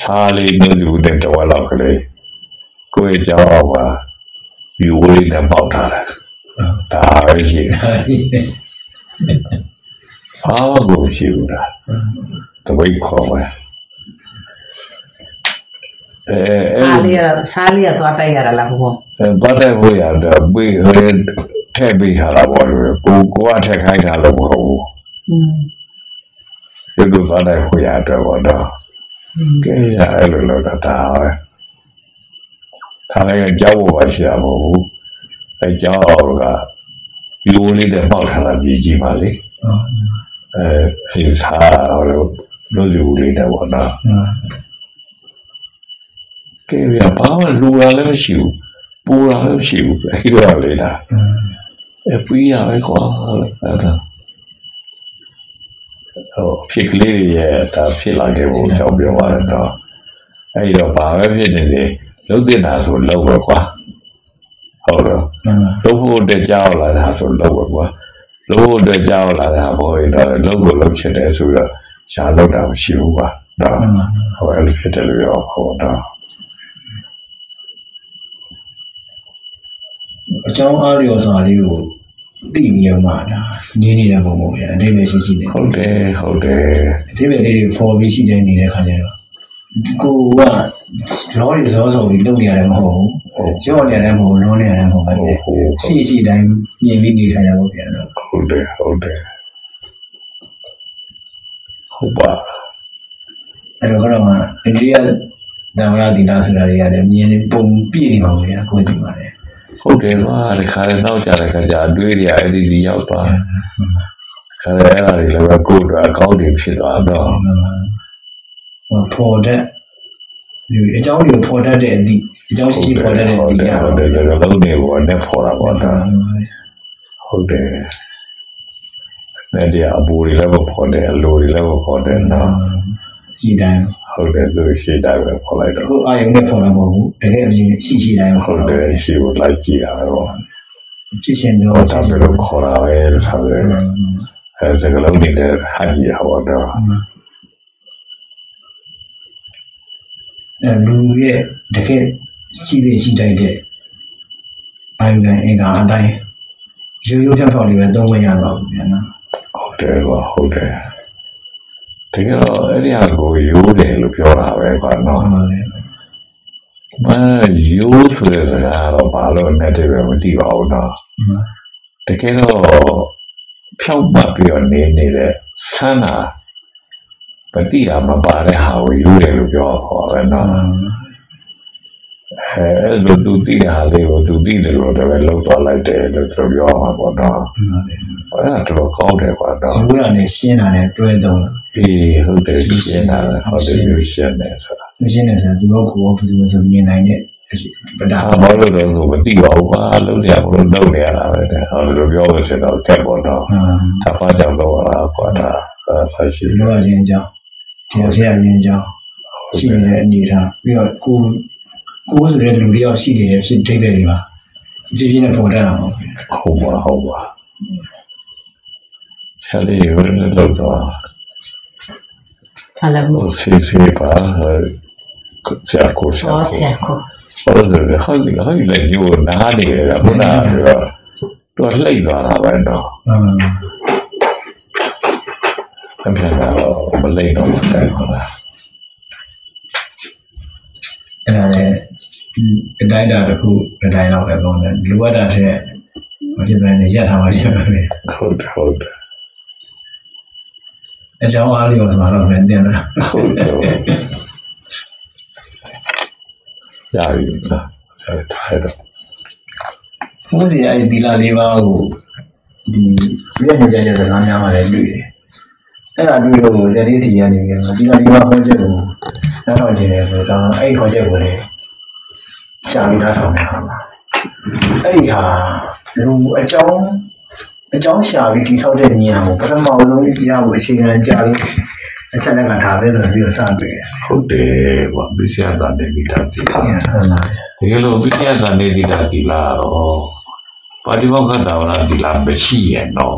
စားလေးနေသူတဲ့တော့လောက်ကလေးကိုယ့်ကြောက်ပါယူဝလေးနဲ့ပေါက်ထားတယ် ဒါပဲရှိတယ်ဘာမှမရှိဘူးလားတပိတ်ခေါ်မယ်အဲအဲစားလေးကစားလေးကသွားတိုက်ရတာလားဘုံဘာတဲ့ဟိုရတော့ပြီးဟိုထည့်ပြီးထားတာပေါ့လေကိုကိုကထည့်ခိုင်းတာလို့မဟုတ်ဘူးอืมဒီလိုဘာတဲ့ဟိုရတော့ဘောတော့ကဲရအဲ့လိုလို့တော့ဒါပဲဒါလည်းကြောက်ဖို့ပါရှိတာမဟုတ်ဘူး အဲကြောက်အောင်ကဒီလိုလေးနဲ့ပေါက်ထားတာပြည်ကြည့်ပါလေအဲဟိစားလို့လို့ယူလေးနဲ့ပေါ့နော်ကဲဗျာဘာမှလူလာလည်းမရှိဘူးပူလာလည်းမရှိဘူးအဲ့တော့လေဒါအပီးရပဲကွာလို့အဲ့ဒါဟိုဖြစ်ကလေးတွေရဲ့ဒါဖြစ်လာခဲ့ဖို့ကြောက်ပြောပါတယ်တော့အဲ့တော့ဘာပဲဖြစ်နေလေလုံးတင်တာဆိုလုံးပဲကွာ ဟုတ်တော့လုံးဖို့တက်ကြောက်လာတာဆိုလုံးပဲကွာလုံးဖို့တက်ကြောက်လာတာဘောရင်တော့လုံးကိုလုံးချင်တယ်ဆိုတော့ရှားလောက်တာမရှိဘူးကွာတော့ဟိုအဲ့လိုဖြစ်တယ်လို့ပြောဟုတ်တော့အကြောင်းအားလျော်စွာလေးကိုသိပြီးတော့မှဒါနေနေတဲ့ပုံပုံရအတိတ်ပဲရှိရှိနေဟုတ်တယ်ဟုတ်တယ်အတိတ်ပဲလေးတွေဖော်ပြီးရှိတဲ့နေတဲ့ခါကျတော့ကိုက လောရီစောစောပြီးလုပ်နေရတယ်မဟုတ်ဘူးကြောက်နေရတယ်မဟုတ်လုံးနေရတယ်မဟုတ်ပါဘူးရှိရှိတိုင်းမြင်ပြီးနေထိုင်ရဖို့ပြန်တော့ဟုတ်တယ်ဟုတ်တယ်ဟုတ်ပါအဲ့တော့ကတော့မှအိန္ဒိယသံဃာတိနာဆိုတာတွေကလည်းမြင်နေပုံပြည့်နေပါဘူးဗျာကိုယ်စီပါလေဟုတ်တယ်ပါဒီခါလေးနောက်ကြတဲ့ခါကျအတွေးတွေအဲ့ဒီဒီရောက်သွားခါလေးအဲ့ဒါတွေလည်းပဲကိုယ်တို့အကောင့်တွေဖြစ်သွားတော့ဟိုဖော်တဲ့ဒီ အကြောင်းတွေကိုဖော်တတ်တဲ့အသည့်အကြောင်းရှိရှိဖော်တတ်တဲ့အသည့်ရဟုတ်တယ်ဒါလုံးတွေဘောနဲ့ဖော်တာပေါ့တော့ဟုတ်တယ်နဲ့ဒီအပူတွေလည်းမဖော်တယ်အလိုတွေလည်းမဖော်တယ်နော်စီတိုင်းဟုတ်တယ်သူရှိတာပဲဖော်လိုက်တော့ကိုအာယုံနဲ့ဖော်တာမဟုတ်ဘူးတကယ်အပြင်ရှိရှိတိုင်းဖော်ဟုတ်တာတယ်ရှိဖို့လိုက်ကြည့်တာပဲပေါ့ဖြစ်ရှင်တော့ဟောတာပဲလို့ခေါ်တာပဲလို့ဆိုတယ်အဲစကလုံးတွေလည်းဟန်ကြီးဟောတော့ အဲ လူရဲ့တကယ်ရှိတဲ့ရှိတိုင်းတဲ့အာယုံနဲ့အင်္ဂါအတိုင်းရိုးရိုးဖြောင်းဖြောင်းလေးပဲသုံးမရပါဘူးဗျာနော်ဟုတ်တယ်ကွာဟုတ်တယ်တကယ်တော့အဲ့ဒီဟာကိုရိုးတယ်လို့ပြောတာပဲကွာနော်ဟုတ်ပါလေမရိုးဆိုတဲ့စကားတော့ဘာလို့နဲ့တည်းပဲမသိပါဘူးနော်တကယ်တော့ဖြောက်ပတ်ပြီးတော့နေနေတဲ့ဆန္ဒ ပတိယာမပါတဲ့ဟာကိုရိုးတယ်လို့ပြောတာပဲနော်အဲအဲ့လိုသူသိတဲ့ဟာလေးကိုသူသိတယ်လို့တည်းပဲလောက်သွားလိုက်တယ်လို့သူပြောမှာပေါ့နော်အဲ့ဒါတော့ကောင်းတယ်ကွာနော်ရိုးရနဲ့ရှင်းတာနဲ့တွဲသုံးအေးဟုတ်တယ်ရှင်းတာဟုတ်တယ်ရှင်းတယ်ဆိုတာလို့ရှင်းနေစရာသူတို့ကိုယ်ဘယ်သူမှဆိုမြင်နိုင်တဲ့ပဒါဘာလို့လဲဆိုမသိပါဘူးကွာလုံးနေရမလို့လုံးနေရတာပဲတဲ့ဟောလိုပြောလို့ဆိုတော့ကက်ပေါ်တော့အာသာပါကြောင့်တော့လာကွာဒါဆက်ရှိလောရခြင်းကြောင့် တရားဆရာခြင်းကြောင့်ရှိနေတဲ့အနေထားပြီးတော့ကိုကိုဆိုတဲ့လူတယောက်ရှိနေတဲ့ဖြစ်ဒိတ်တွေပါဒီပြင်းနဲ့ပေါ်တတ်တာပေါ့ဟုတ်ပါဟုတ်ပါဆရာလေးဘယ်လိုလုပ်တော့ဟာလည်းဘူးဆေးဆေးပါဆရာကိုဆရာဟောဆရာကိုဟုတ်တယ်ဟုတ်တယ်ဟုတ်တယ်ညိုနားနေတယ်ဘုရားတော့တော့လှိတ်သွားတာပဲတော့ အာအမှန်တော့မလိမ့်တော့ဘူးတဲ့ဟုတ်လားအဲ့ဒါလည်းအတိုင်းတာတစ်ခုအတိုင်းတော့ပဲပုံတယ်လူဝတ်တာတဲ့မဖြစ်တဲ့နေရက်ထားမှဖြစ်မှာပဲဟုတ်တယ်ဟုတ်တယ်အကြောင်းအားလျော်ဆိုတာတော့မသိဘူးလားဟုတ်တယ်ရပြီလားဆက်ထားတော့ဘုရားအဲ့ဒီလာလေးပါးကိုဒီပြည့်ညွှန်ကြားချက်စကားများမှလည်းတွေ့တယ် အဲ့ဒါတွေ့လို့ဇာတိစီရနေတယ်ဒီလာလေးပါးဟောချက်ကိုနားထောင်နေတယ်ဆိုတော့အဲ့ဒီဟောချက်ကိုလည်းရှားပြီးနားထောင်နေတာပါအဲ့ဒီဟာလူအကြောင်းအကြောင်းရှာပြီးတိဆောက်တဲ့ဉာဏ်ကိုပထမဆုံးရဖို့အခြေခံကြလို့အချက်နဲ့ကဒါပဲဆိုတော့ပြီးတော့စတွေ့တယ်ဟုတ်တယ်ဗျပစ္စယတာနေမိတာဒီလားဟုတ်လားတကယ်လို့ပစ္စယတာနေဒီတာဒီလားတော့ပါတိမောက္ခတာဝရဒီလားမရှိရဲ့တော့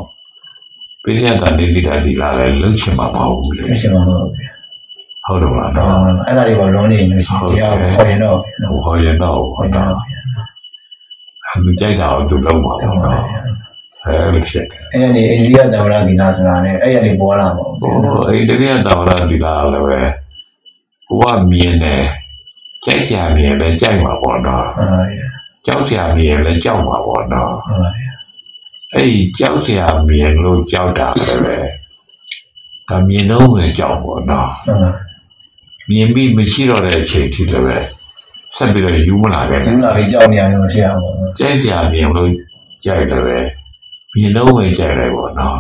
ပစ္စယတာနေဒီတာဒီလားလည်းလုံးချင်မှာမဟုတ်ဘူးလေမရှိပါဘူးဟုတ်တယ်မလားတော့တော့အဲ့ဒါတွေကိုလုံးနေလို့ရှိရင်တရားကိုခေါ်ရင်တော့ဟိုဟောရတော့ခေါ်ဟုတ်ရင်တော့တော့သူကြိုက်တာကိုသူလုံးပါတော့နော်အဲလိုဖြစ်တယ်အဲ့ဒီအိန္ဒိယသမ္မတဒီနာဆိုတာနဲ့အဲ့ဒီပေါ်လာပေါ့ဟိုအိန္ဒိယတာဝရဒီလားလည်းပဲဟိုကမြင်တယ်ကြိုက်ချာမြင်လည်းကြိုက်မှာပေါ့နော်ဟုတ်ကြောက်ချာမြင်လည်းကြောက်မှာပေါ့နော်ဟုတ် အဲ့ဒီကြောက်ချာမြင်လို့ကြောက်တာလည်းပဲဒါမြင်တော့ပဲကြောက်ပေါ့နော်ဟုတ်မြင်ပြီးမရှိတော့တဲ့အချိန်ထိလည်းပဲဆက်ပြီးတော့ယူမလာခဲ့ဒီလာလေးကြောက်နေရတယ်ဖြစ်အောင်ပေါ့ဟုတ်ကြိုက်ချာမြင်လို့ကြိုက်တယ်ပဲမြင်တော့ပဲကြိုက်တယ်ပေါ့နော်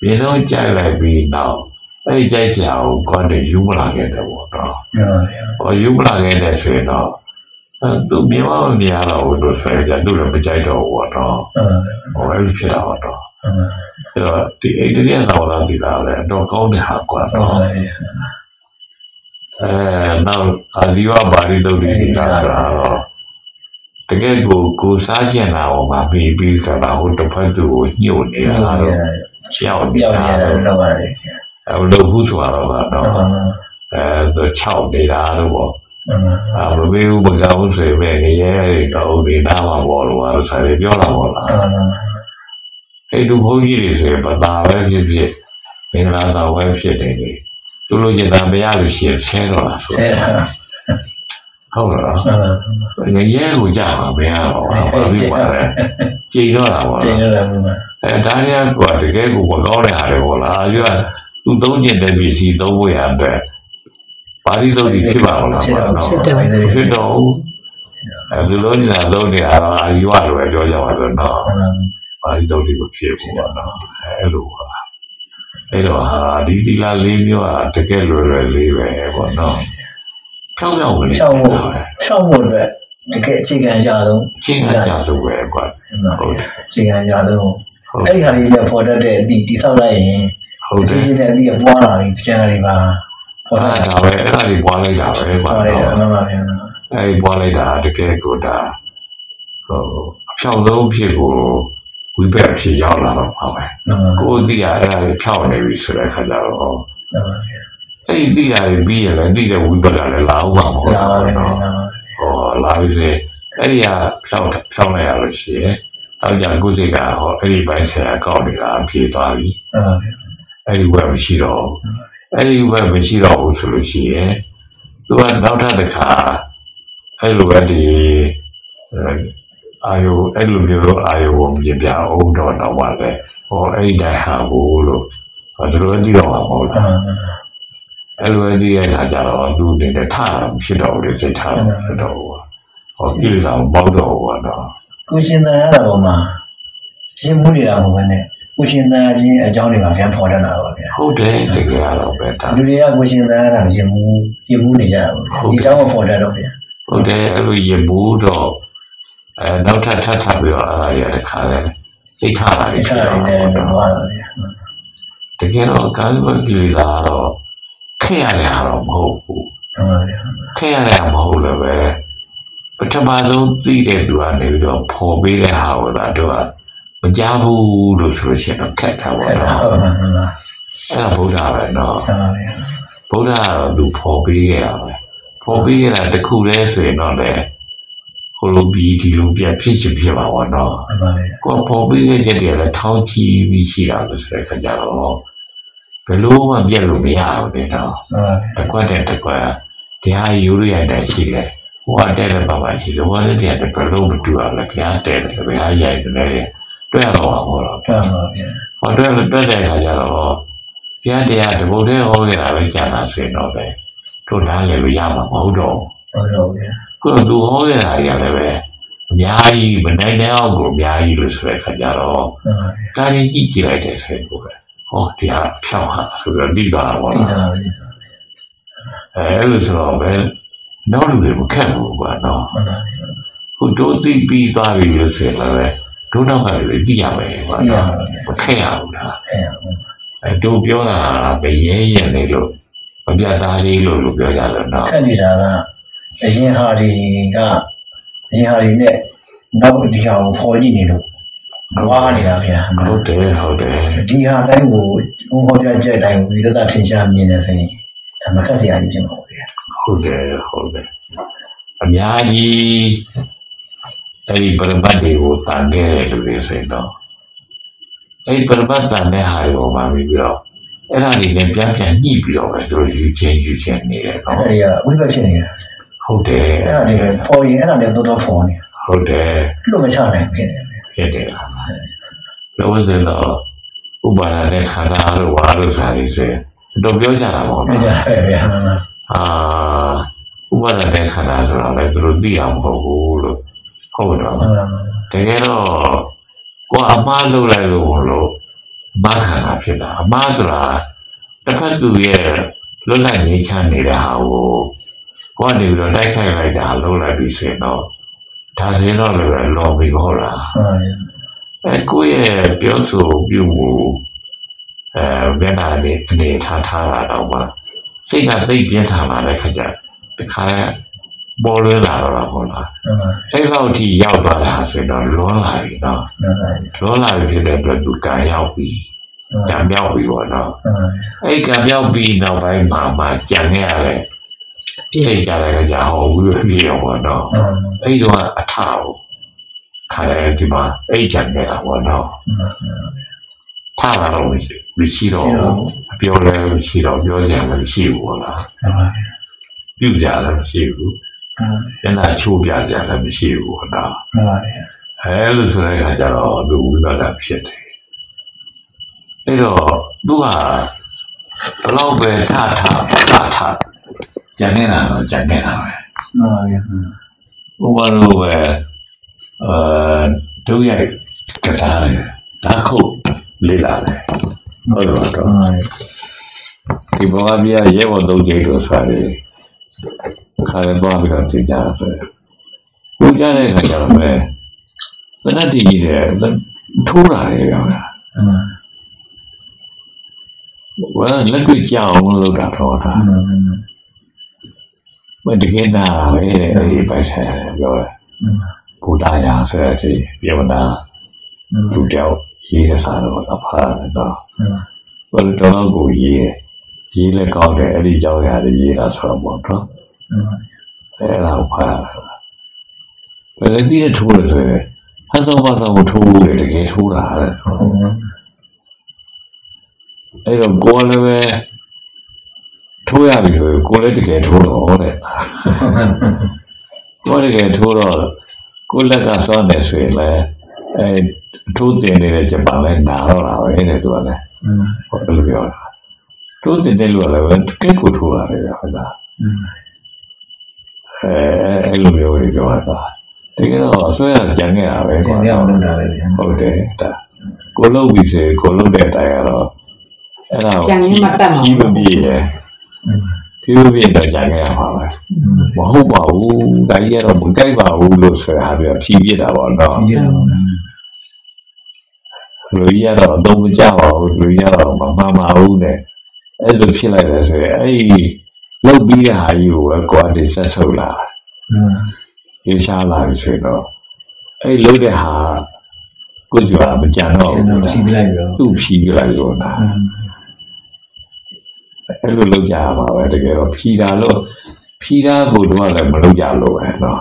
ပြင်းတော့ကြိုက်လိုက်ပြီးတော့အဲ့ဒီကြိုက်စရာကိုကောင်းတယ်ယူမလာခဲ့တယ်ပေါ့နော်။ဟောယူမလာခဲ့တဲ့ဆိုရင်တော့ အဲသူမြင်မမမြင်ရတော့ဘူးလို့ဆိုရင်ကြသူလည်းမကြိုက်တော့ဘူးပေါ့နော်။ဟောအဲ့ဒီဖြစ်တာပေါ့နော်။အဲ့တော့ဒီအိတ်တရတော်လာဒီလာလည်းတော့ကောင်းတဲ့ဟာကွာနော်။အဲနောက်အာဒီဝဘာရီတို့ဒီကဆိုတာတော့တကယ်ကိုကိုစားကျင်တာဟောမှာပြီးပြီးကြတာဟိုတစ်ဖက်သူကိုညှို့နေတာတော့ကြောက်နေပြောင်းတာနေတယ်တော့တော့ပါတယ်အဲလိုဘူးဆိုတာတော့ကတော့အဲသူ6နေတာတော့ပေါ့ အဲဘယ်ဘူးမကောင်းဆိုရင်ငရဲတော့ဒီနာမှာပေါ့လို့အားဆိုရင်ပြောတာပေါ့လားအဲ့ဒီဘုန်းကြီးတွေဆိုရင်ပတာပဲဖြစ်ဖြစ်မင်္ဂလာဆောင်ပဲဖြစ်နေတယ်သူလိုချင်တာမရလို့ရှိရင်ဆဲတော့လားဆိုဆဲဟုတ်လားငရဲကိုကြာမှာမရတော့ဘာဖြစ်ပါလဲကြည်တော့တာပေါ့ကျင်းလားရတယ်ဘုရားအဲဒါရီကတကယ်ကိုမကောင်းတဲ့ဟာတွေပေါ့လားယူကသူသုံးကျင်တဲ့ပစ္စည်းသုံးဖို့ရအတွက် ပါဠိတော်ကြီးဖြစ်ပါမလားဖြစ်တော့နော်ဖြစ်တော့ဖြစ်တော့အဲဒီလိုညာလုံးနေအားအာယူရလိုပဲပြောကြပါတော့နော်ပါဠိတော်ကြီးကိုဖြစ်ဖို့ပါနော်အဲလိုပါအဲ့တော့ဟာဒီဒီလာလေးမျိုးကတကယ်လွယ်လွယ်လေးပဲပေါ့နော်ဖြောင်းဖြောင်းဝင်ရှောင်းဖို့ရှောင်းဖို့အတွက်တကယ်အခြေခံအရာဆုံးချင်းကကြဆုံးပဲကွာဟုတ်တယ်အခြေခံအရာဆုံးဟုတ်အဲ့ဒီဟာလေးကပေါ်တတ်တဲ့အသည့်တိဆောက်လိုက်ရင်ဟုတ်တဒီယ်ဒီနဲ့အသည့်ကပွားလာပြီကျန်တာတွေပါ ပေါ်အဲ့တတ်တာဒါပဲအဲ့ဒါလေးပွားလိုက်တာပဲကွာပေါ်တယ်နော်အမှန်ပါဗျာအဲဒီပွားလိုက်တာတကယ်ကိုဒါဟိုအဖြောင့်ဆုံးဖြစ်ကိုဝိဘက်ဖြစ်ရောက်လာတော့ပါပဲမှန်ပါကိုယ်သိရအဲ့ဒါကိုဖြောင့်နေပြီဆိုတဲ့အခါကျတော့မှန်ပါဗျာအဲ့ဒီသိရတယ်ပြီးရင်လည်းသိတဲ့ဝိဘက်ကလည်းလာအောင်ပါမဟုတ်လာပါဘူးမယ်နော်နော်ဟောလာပြီဆိုရင်အဲ့ဒီကဖြောင့်ဖြောင့်လိုက်ရလို့ရှိရင်တော့ကြာကိုယ်စိတ်ကဟောအဲ့ဒီဘိုင်းဆရာကောက်နေတာအပြေသွားပြီမှန်ပါဗျာအဲ့ဒီဝက်မရှိတော့ဘူး အဲ့ဒီဝက်မရှိတော့ဘူးဆိုလို့ရှိရင်သူကနောက်ထပ်တစ်ခါအဲ့လိုပဲဒီအဲအာယုအဲ့လိုမျိုးအာယုကိုပြင်ပြအောင်တော့တော့ပါလေဟောအဲ့ဒီတိုင်းဟာဘူးလို့ဟောဒီလိုကြည့်တော့မှာမဟုတ်လားအဲ့လိုကြည့်ရတာကြတော့သူနေတဲ့ထားဖြစ်တော့ဘူးလေစိတ်ထားဖြစ်တော့ဘူးဟောကြည့်လာဘောက်တော့ဘောတော့ကိုရှင်သာရတာပေါ်မှာရှင်မှုနေတာမဟုတ်ဘဲနဲ့ ကိုရှင်သာချင်းအကြောင်းတွေပါပြန်ပေါ်တတ်တာပါဗျာဟုတ်တယ်တကယ်တော့ပဲဒါလူတွေကကိုရှင်သာရတာရှင်မှုရှင်မှုနေကြတာပါဗျာဒီအကြောင်းကိုပေါ်တတ်တော့ဗျာဟဟုတ်တယ်အဲ့လိုရေဘူးတော့အဲနောက်ထပ်ထပ်ထပ်ပြီးတော့အဲ့ဒါရတခါလဲစိတ်ထားတာဒီရှိချာတော့နေပေါ့တော့နော်ပါတော့ဗျာတကယ်တော့ကာလကီလာတော့ခဲ့ရတဲ့ဟာတော့မဟုတ်ဘူးဟုတ်ပါဗျာခဲ့ရတဲ့ဟာမဟုတ်လည်းပဲပထမဆုံးသိတဲ့သူကနေပြီးတော့ပေါ်ပေးတဲ့ဟာကိုသာတော့ မကြဘူးလို့ဆိုလို့ရှိရင်တော့ခက်တာပေါ့အဲ့ဒါနော်ဟုတ်ပါဟုတ်ပါအဲ့ဒါဗုဒ္ဓပဲနော်ဟုတ်ပါဗျာဗုဒ္ဓကတော့သူပေါ်ပေးခဲ့ရပဲပေါ်ပေးခဲ့တာတစ်ခုတည်းဆိုရင်တော့လေဟိုလိုပြီးဒီလိုပြဖြစ်ချင်ဖြစ်ပါဘောနော်ဟုတ်ပါဗျာကိုယ်ပေါ်ပေးခဲ့ချက်တွေလည်းထောင်းချီပြီးရှိတာလို့ဆိုတဲ့ခါကျတော့ဘယ်လို့မှပြတ်လို့မရဘူးလေနော်ဟုတ်ပါဗျာတစ်ခွက်တဲ့တစ်ခွက်တရားယူရရတဲ့ရှိတယ်ဟိုကတဲ့တဲ့ပါပါရှိတယ်ဟိုကလည်းတရားတဲ့ဘယ်လို့မတူအောင်လဲဘုရားတဲ့တယ်ဘုရားရိုက်တယ်လေ တွေ့ရတော့ဟောတော့ဟုတ်ပါဗျာဟောတွေ့တွေ့တဲ့ခါကျတော့ဘုရားတရားတဘုတ်တဲ့ဟောခဲ့တာပဲကြာတာဆိုရင်တော့ပဲတို့နားလည်းလို့ရမှာမဟုတ်တော့ဟုတ်တော့ဗျာကိုယ်သူဟောခဲ့တာကြီးလည်းပဲအများကြီးမနိုင်တဲ့အောင်ကိုအများကြီးလို့ဆိုတဲ့ခါကျတော့ဟုတ်ပါဗျာကာရင်ကြည့်ကြည့်လိုက်တဲ့ဆိုရင်ကိုပဲဟောတရားဖြောင်းဟာဆိုတော့ဒီပါတော့သိတာဗျာအဲလိုဆိုတော့ပဲနောက်လူတွေမခက်ဘူးကွာနော်ဟုတ်ပါဗျာခုတို့သိပြီးသွားပြီလို့ဆိုရင်လည်း တို့နောက်ကလည်းသိရမယ်ကွာသိရနော်ပါဗျာမခက်ရဘူးလားအဲ့ဒါဟုတ်အဲတို့ပြောတာကရဲရဲနေလို့မပြတ်သားလေးလို့လို့ပြောကြတယ်နော်ခက်နေတာကအရင်ဟာတွေကအရင်ဟာတွေနဲ့နောက်ဒီဟာကိုဖော်ကြည့်နေလို့ဝါနေတာဗျာဟုတ်တယ်ဟုတ်တယ်ဒီဟာတိုင်းကိုဘုံဟောပြချက်တိုင်းကိုဒီသက်ထင်ရှားမြင်နေဆိုရင်ဒါမခက်စရာကြီးဖြစ်မှာပေါ့ဗျာဟုတ်တယ်ဟုတ်တယ်အများကြီး အဲ့ဒီပရပတ်တွေကိုတန်ခဲ့တယ်လူတွေဆိုရင်တော့အဲ့ဒီပရပတ်တန်တဲ့ဟာတွေကိုမှပြီးပြီးတော့အဲ့ဒါတွေနဲ့ပြန်ပြန်ညှိပြီးတော့ပဲသူတို့ယူချင်းယူချင်းနေတယ်နော်အဲ့ဒါတွေကဝိပဿနာဖြစ်နေတာဟုတ်တယ်အဲ့ဒါတွေပဲပေါ်ရင်အဲ့ဒါတွေတော့တော့ဖော်နေဟုတ်တယ်လို့မချနိုင်ဘူးဖြစ်နေတယ်ဖြစ်တယ်လောကစတော့ဥပါဒနဲ့ခန္ဓာလို့ဝါလို့ဆိုတာတွေဆိုရင်တော့ပြောကြတာပေါ့ပြနော်ကြတယ်ဗျာအာဥပါဒနဲ့ခန္ဓာဆိုတာလည်းသူတို့သိအောင်မဟုတ်ဘူးလို့ ဟုတ်တော့ဟုတ်ပါဘူးတကယ်တော့ကိုယ်အမှားလုပ်လိုက်လို့မလို့ဘာခန္ဓာဖြစ်တာအမှားဆိုတာတစ်ဖက်သူရဲ့လွတ်လပ်ငြိမ်းချမ်းနေတဲ့ဟာကိုကိုယ်ကနေပြီးတော့တိုက်ခိုက်လိုက်တာလုပ်လိုက်ပြီးဆိုရင်တော့ဒါဆိုရင်တော့လည်းလော်ပြီးဟုတ်လားဟုတ်ပါဘူးအဲကိုယ့်ရဲ့ပြောဆိုပြုမှုအဲဘယ်နာနေအနေထားထားတာတော့မှစိတ်ကသိပ်ပြင်းထန်လာတဲ့ခါကျတခါ ပေါ်လွင်လာတော့ဟုတ်လားဟုတ်ပါအဲ့လောက်ထိရောက်သွားတာဆိုရင်တော့လွန်လာပြီနော်ဘူးဟုတ်ပါဘူးလွန်လာပြီဖြစ်တဲ့အတွက်သူကံရောက်ပြီဟုတ်ကံပါမြောက်ပြီပေါ့နော်ဘူးအဲ့ကံမြောက်ပြီးနောက်ပိုင်းမှာမှကြံခဲ့ရတယ်စိတ်ကြတဲ့ခါကျဟောဝိဝေရောပေါ့နော်ဟုတ်ပါဘူးအဲ့တော့အထကိုခါရဲဒီမှာအဲ့ကြံခဲ့တာပေါ့နော်ထားလာတော့မရှိမရှိတော့အပြောလဲမရှိတော့ပြောစရာလည်းမရှိဘူးဟုတ်လားဟုတ်ပါပြုကြလည်းမရှိဘူး ဘူးညနာချိုးပြကြလည်းမရှိဘူးဟုတ်လားဟုတ်ပါဘူးအဲလိုဆိုတဲ့အခါကျတော့သူဝိပဿနာဖြစ်တယ်အဲ့တော့သူကဘယ်တော့ပဲထထထထကြံနေတာတော့ကြံနေတာပဲဟုတ်ပါဘူးဥပမာလို့ပဲအဲဒုရိုက်ကစားတယ်ဒါခုတ်လေးလာတယ်ဟုတ်တယ်တော့ဟုတ်ပါဘူးဒီဘောကပြရဲဘော်သုံးကျိတ်လို့ဆိုရတယ် ခါရတော့ပြီးတော့သိကြတာဆိုရင်ကိုကြတဲ့ခါကျတော့ပဲဘယ်နဲ့တည်ကြည့်တယ်ထိုးတာလေဗျာဝယ်လက်တွေ့ကြောက်အောင်လုပ်တာတော့တာမတကယ်နာပဲအဲ့ဒီပိုက်ဆိုင်ပြောတယ်ဘုရားရာဆိုတဲ့ဒီပြေမနာလူတယောက်ရေးတဲ့စာတော့အဖာတော့ဘယ်လိုတော့ကိုရေးတယ်ရေးလဲကောင်းတယ်အဲ့ဒီကြောင့်ရတယ်ရေးတာဆိုတော့ပေါ့နော် အဲ့ဒါကိုဖားဘယ်လိုတည်ထိုးလဲဆိုရင်ဟန်ဆောင်ပါဆောင်ကိုထိုးတယ်တကယ်ထိုးတာတဲ့အဲ့တော့ကိုယ်လည်းပဲထိုးရပြီဆိုရင်ကိုယ်လည်းတကယ်ထိုးတော့တဲ့ကိုယ်တကယ်ထိုးတော့ကိုယ်လက်ကစောနေဆိုရင်လည်းအဲထိုးတင်နေတဲ့ဂျပန်လည်းနာတော့တာပဲတဲ့သူကလည်းဟုတ်တယ်လို့ပြောတာထိုးတင်တဲ့လူကလည်းတကယ်ကိုထိုးတာလေဟုတ်လား အဲအဲ့လိုမျိုးတွေပြောတာတကယ်တော့အဆွဲရကြံခဲ့တာပဲကျန်ရအောင်လုပ်တာပဲဗျာဟုတ်တယ်ဒါကိုလုံးပြီစေကိုလုံးတဲ့အတိုင်းကတော့အဲ့ဒါကြီးမပြည့်ရဖြဖြည်းဖြည်းတော့ကြာခဲ့ရမှာပဲမဟုတ်ပါဘူးဒါကြီးကတော့မကြိုက်ပါဘူးလို့ဆိုတာပြဖြည်းပြတာပေါ့နော်ဒီလိုလူကြီးကတော့အသုံးမကျပါဘူးလူကြီးကတော့မမှန်ပါဘူးတဲ့အဲ့လိုဖြစ်လိုက်တယ်ဆိုရင်အဲ့ဒီ လုတ်ပြီးတဲ့ဟာကြီးကိုပဲကိုကနေဆက်ဆုပ်လာအင်းရရှားလာပြီဆိုတော့အဲ့လုတ်တဲ့ဟာကိုစီကမကြံတော့ဘူးစီးလိုက်ရောသူ့ဖြီးလိုက်ရောလားအဲ့လိုလုပ်ကြရမှာပဲတကယ်တော့ဖြီးတာလို့ဖြီးတာကိုတော့လည်းမလုပ်ကြလို့ပဲနော်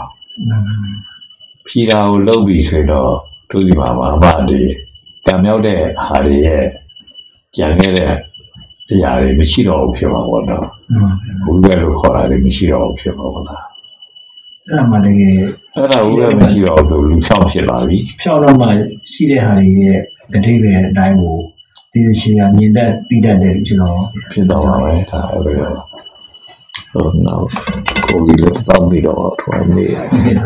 ဖြီးတာကိုလုပ်ပြီးဆိုတော့သူ့စီမှာမှာဗတ်တယ်တံမြောက်တဲ့ဟာတွေရဲ့ကြံခဲ့တဲ့ အရာတွေမရှိတော့ဘူးဖြစ်မှာပေါ့နော်อืมဘူးပဲလို့ခေါ်တာတွေမရှိတော့ဘူးဖြစ်မှာပေါ့လားအဲ့ဒါမှတကယ်အဲ့ဒါဘူးလည်းမရှိတော့ဘူးဆိုလူဆောင်ဖြစ်လာပြီဖြောင်းတော့မှရှိတဲ့ဟာတွေရဲ့အတိတ်ပဲအတိုင်းကိုဒီရှင်ကမြင်တတ်ပြီးတတ်တယ်ကျွန်တော်ဖြစ်တော့မှာပဲဒါအဲ့လိုတော့ဟုတ်နော်ကိုကြီးလည်းတောင်းပြီးတော့ထွန်းနေတယ်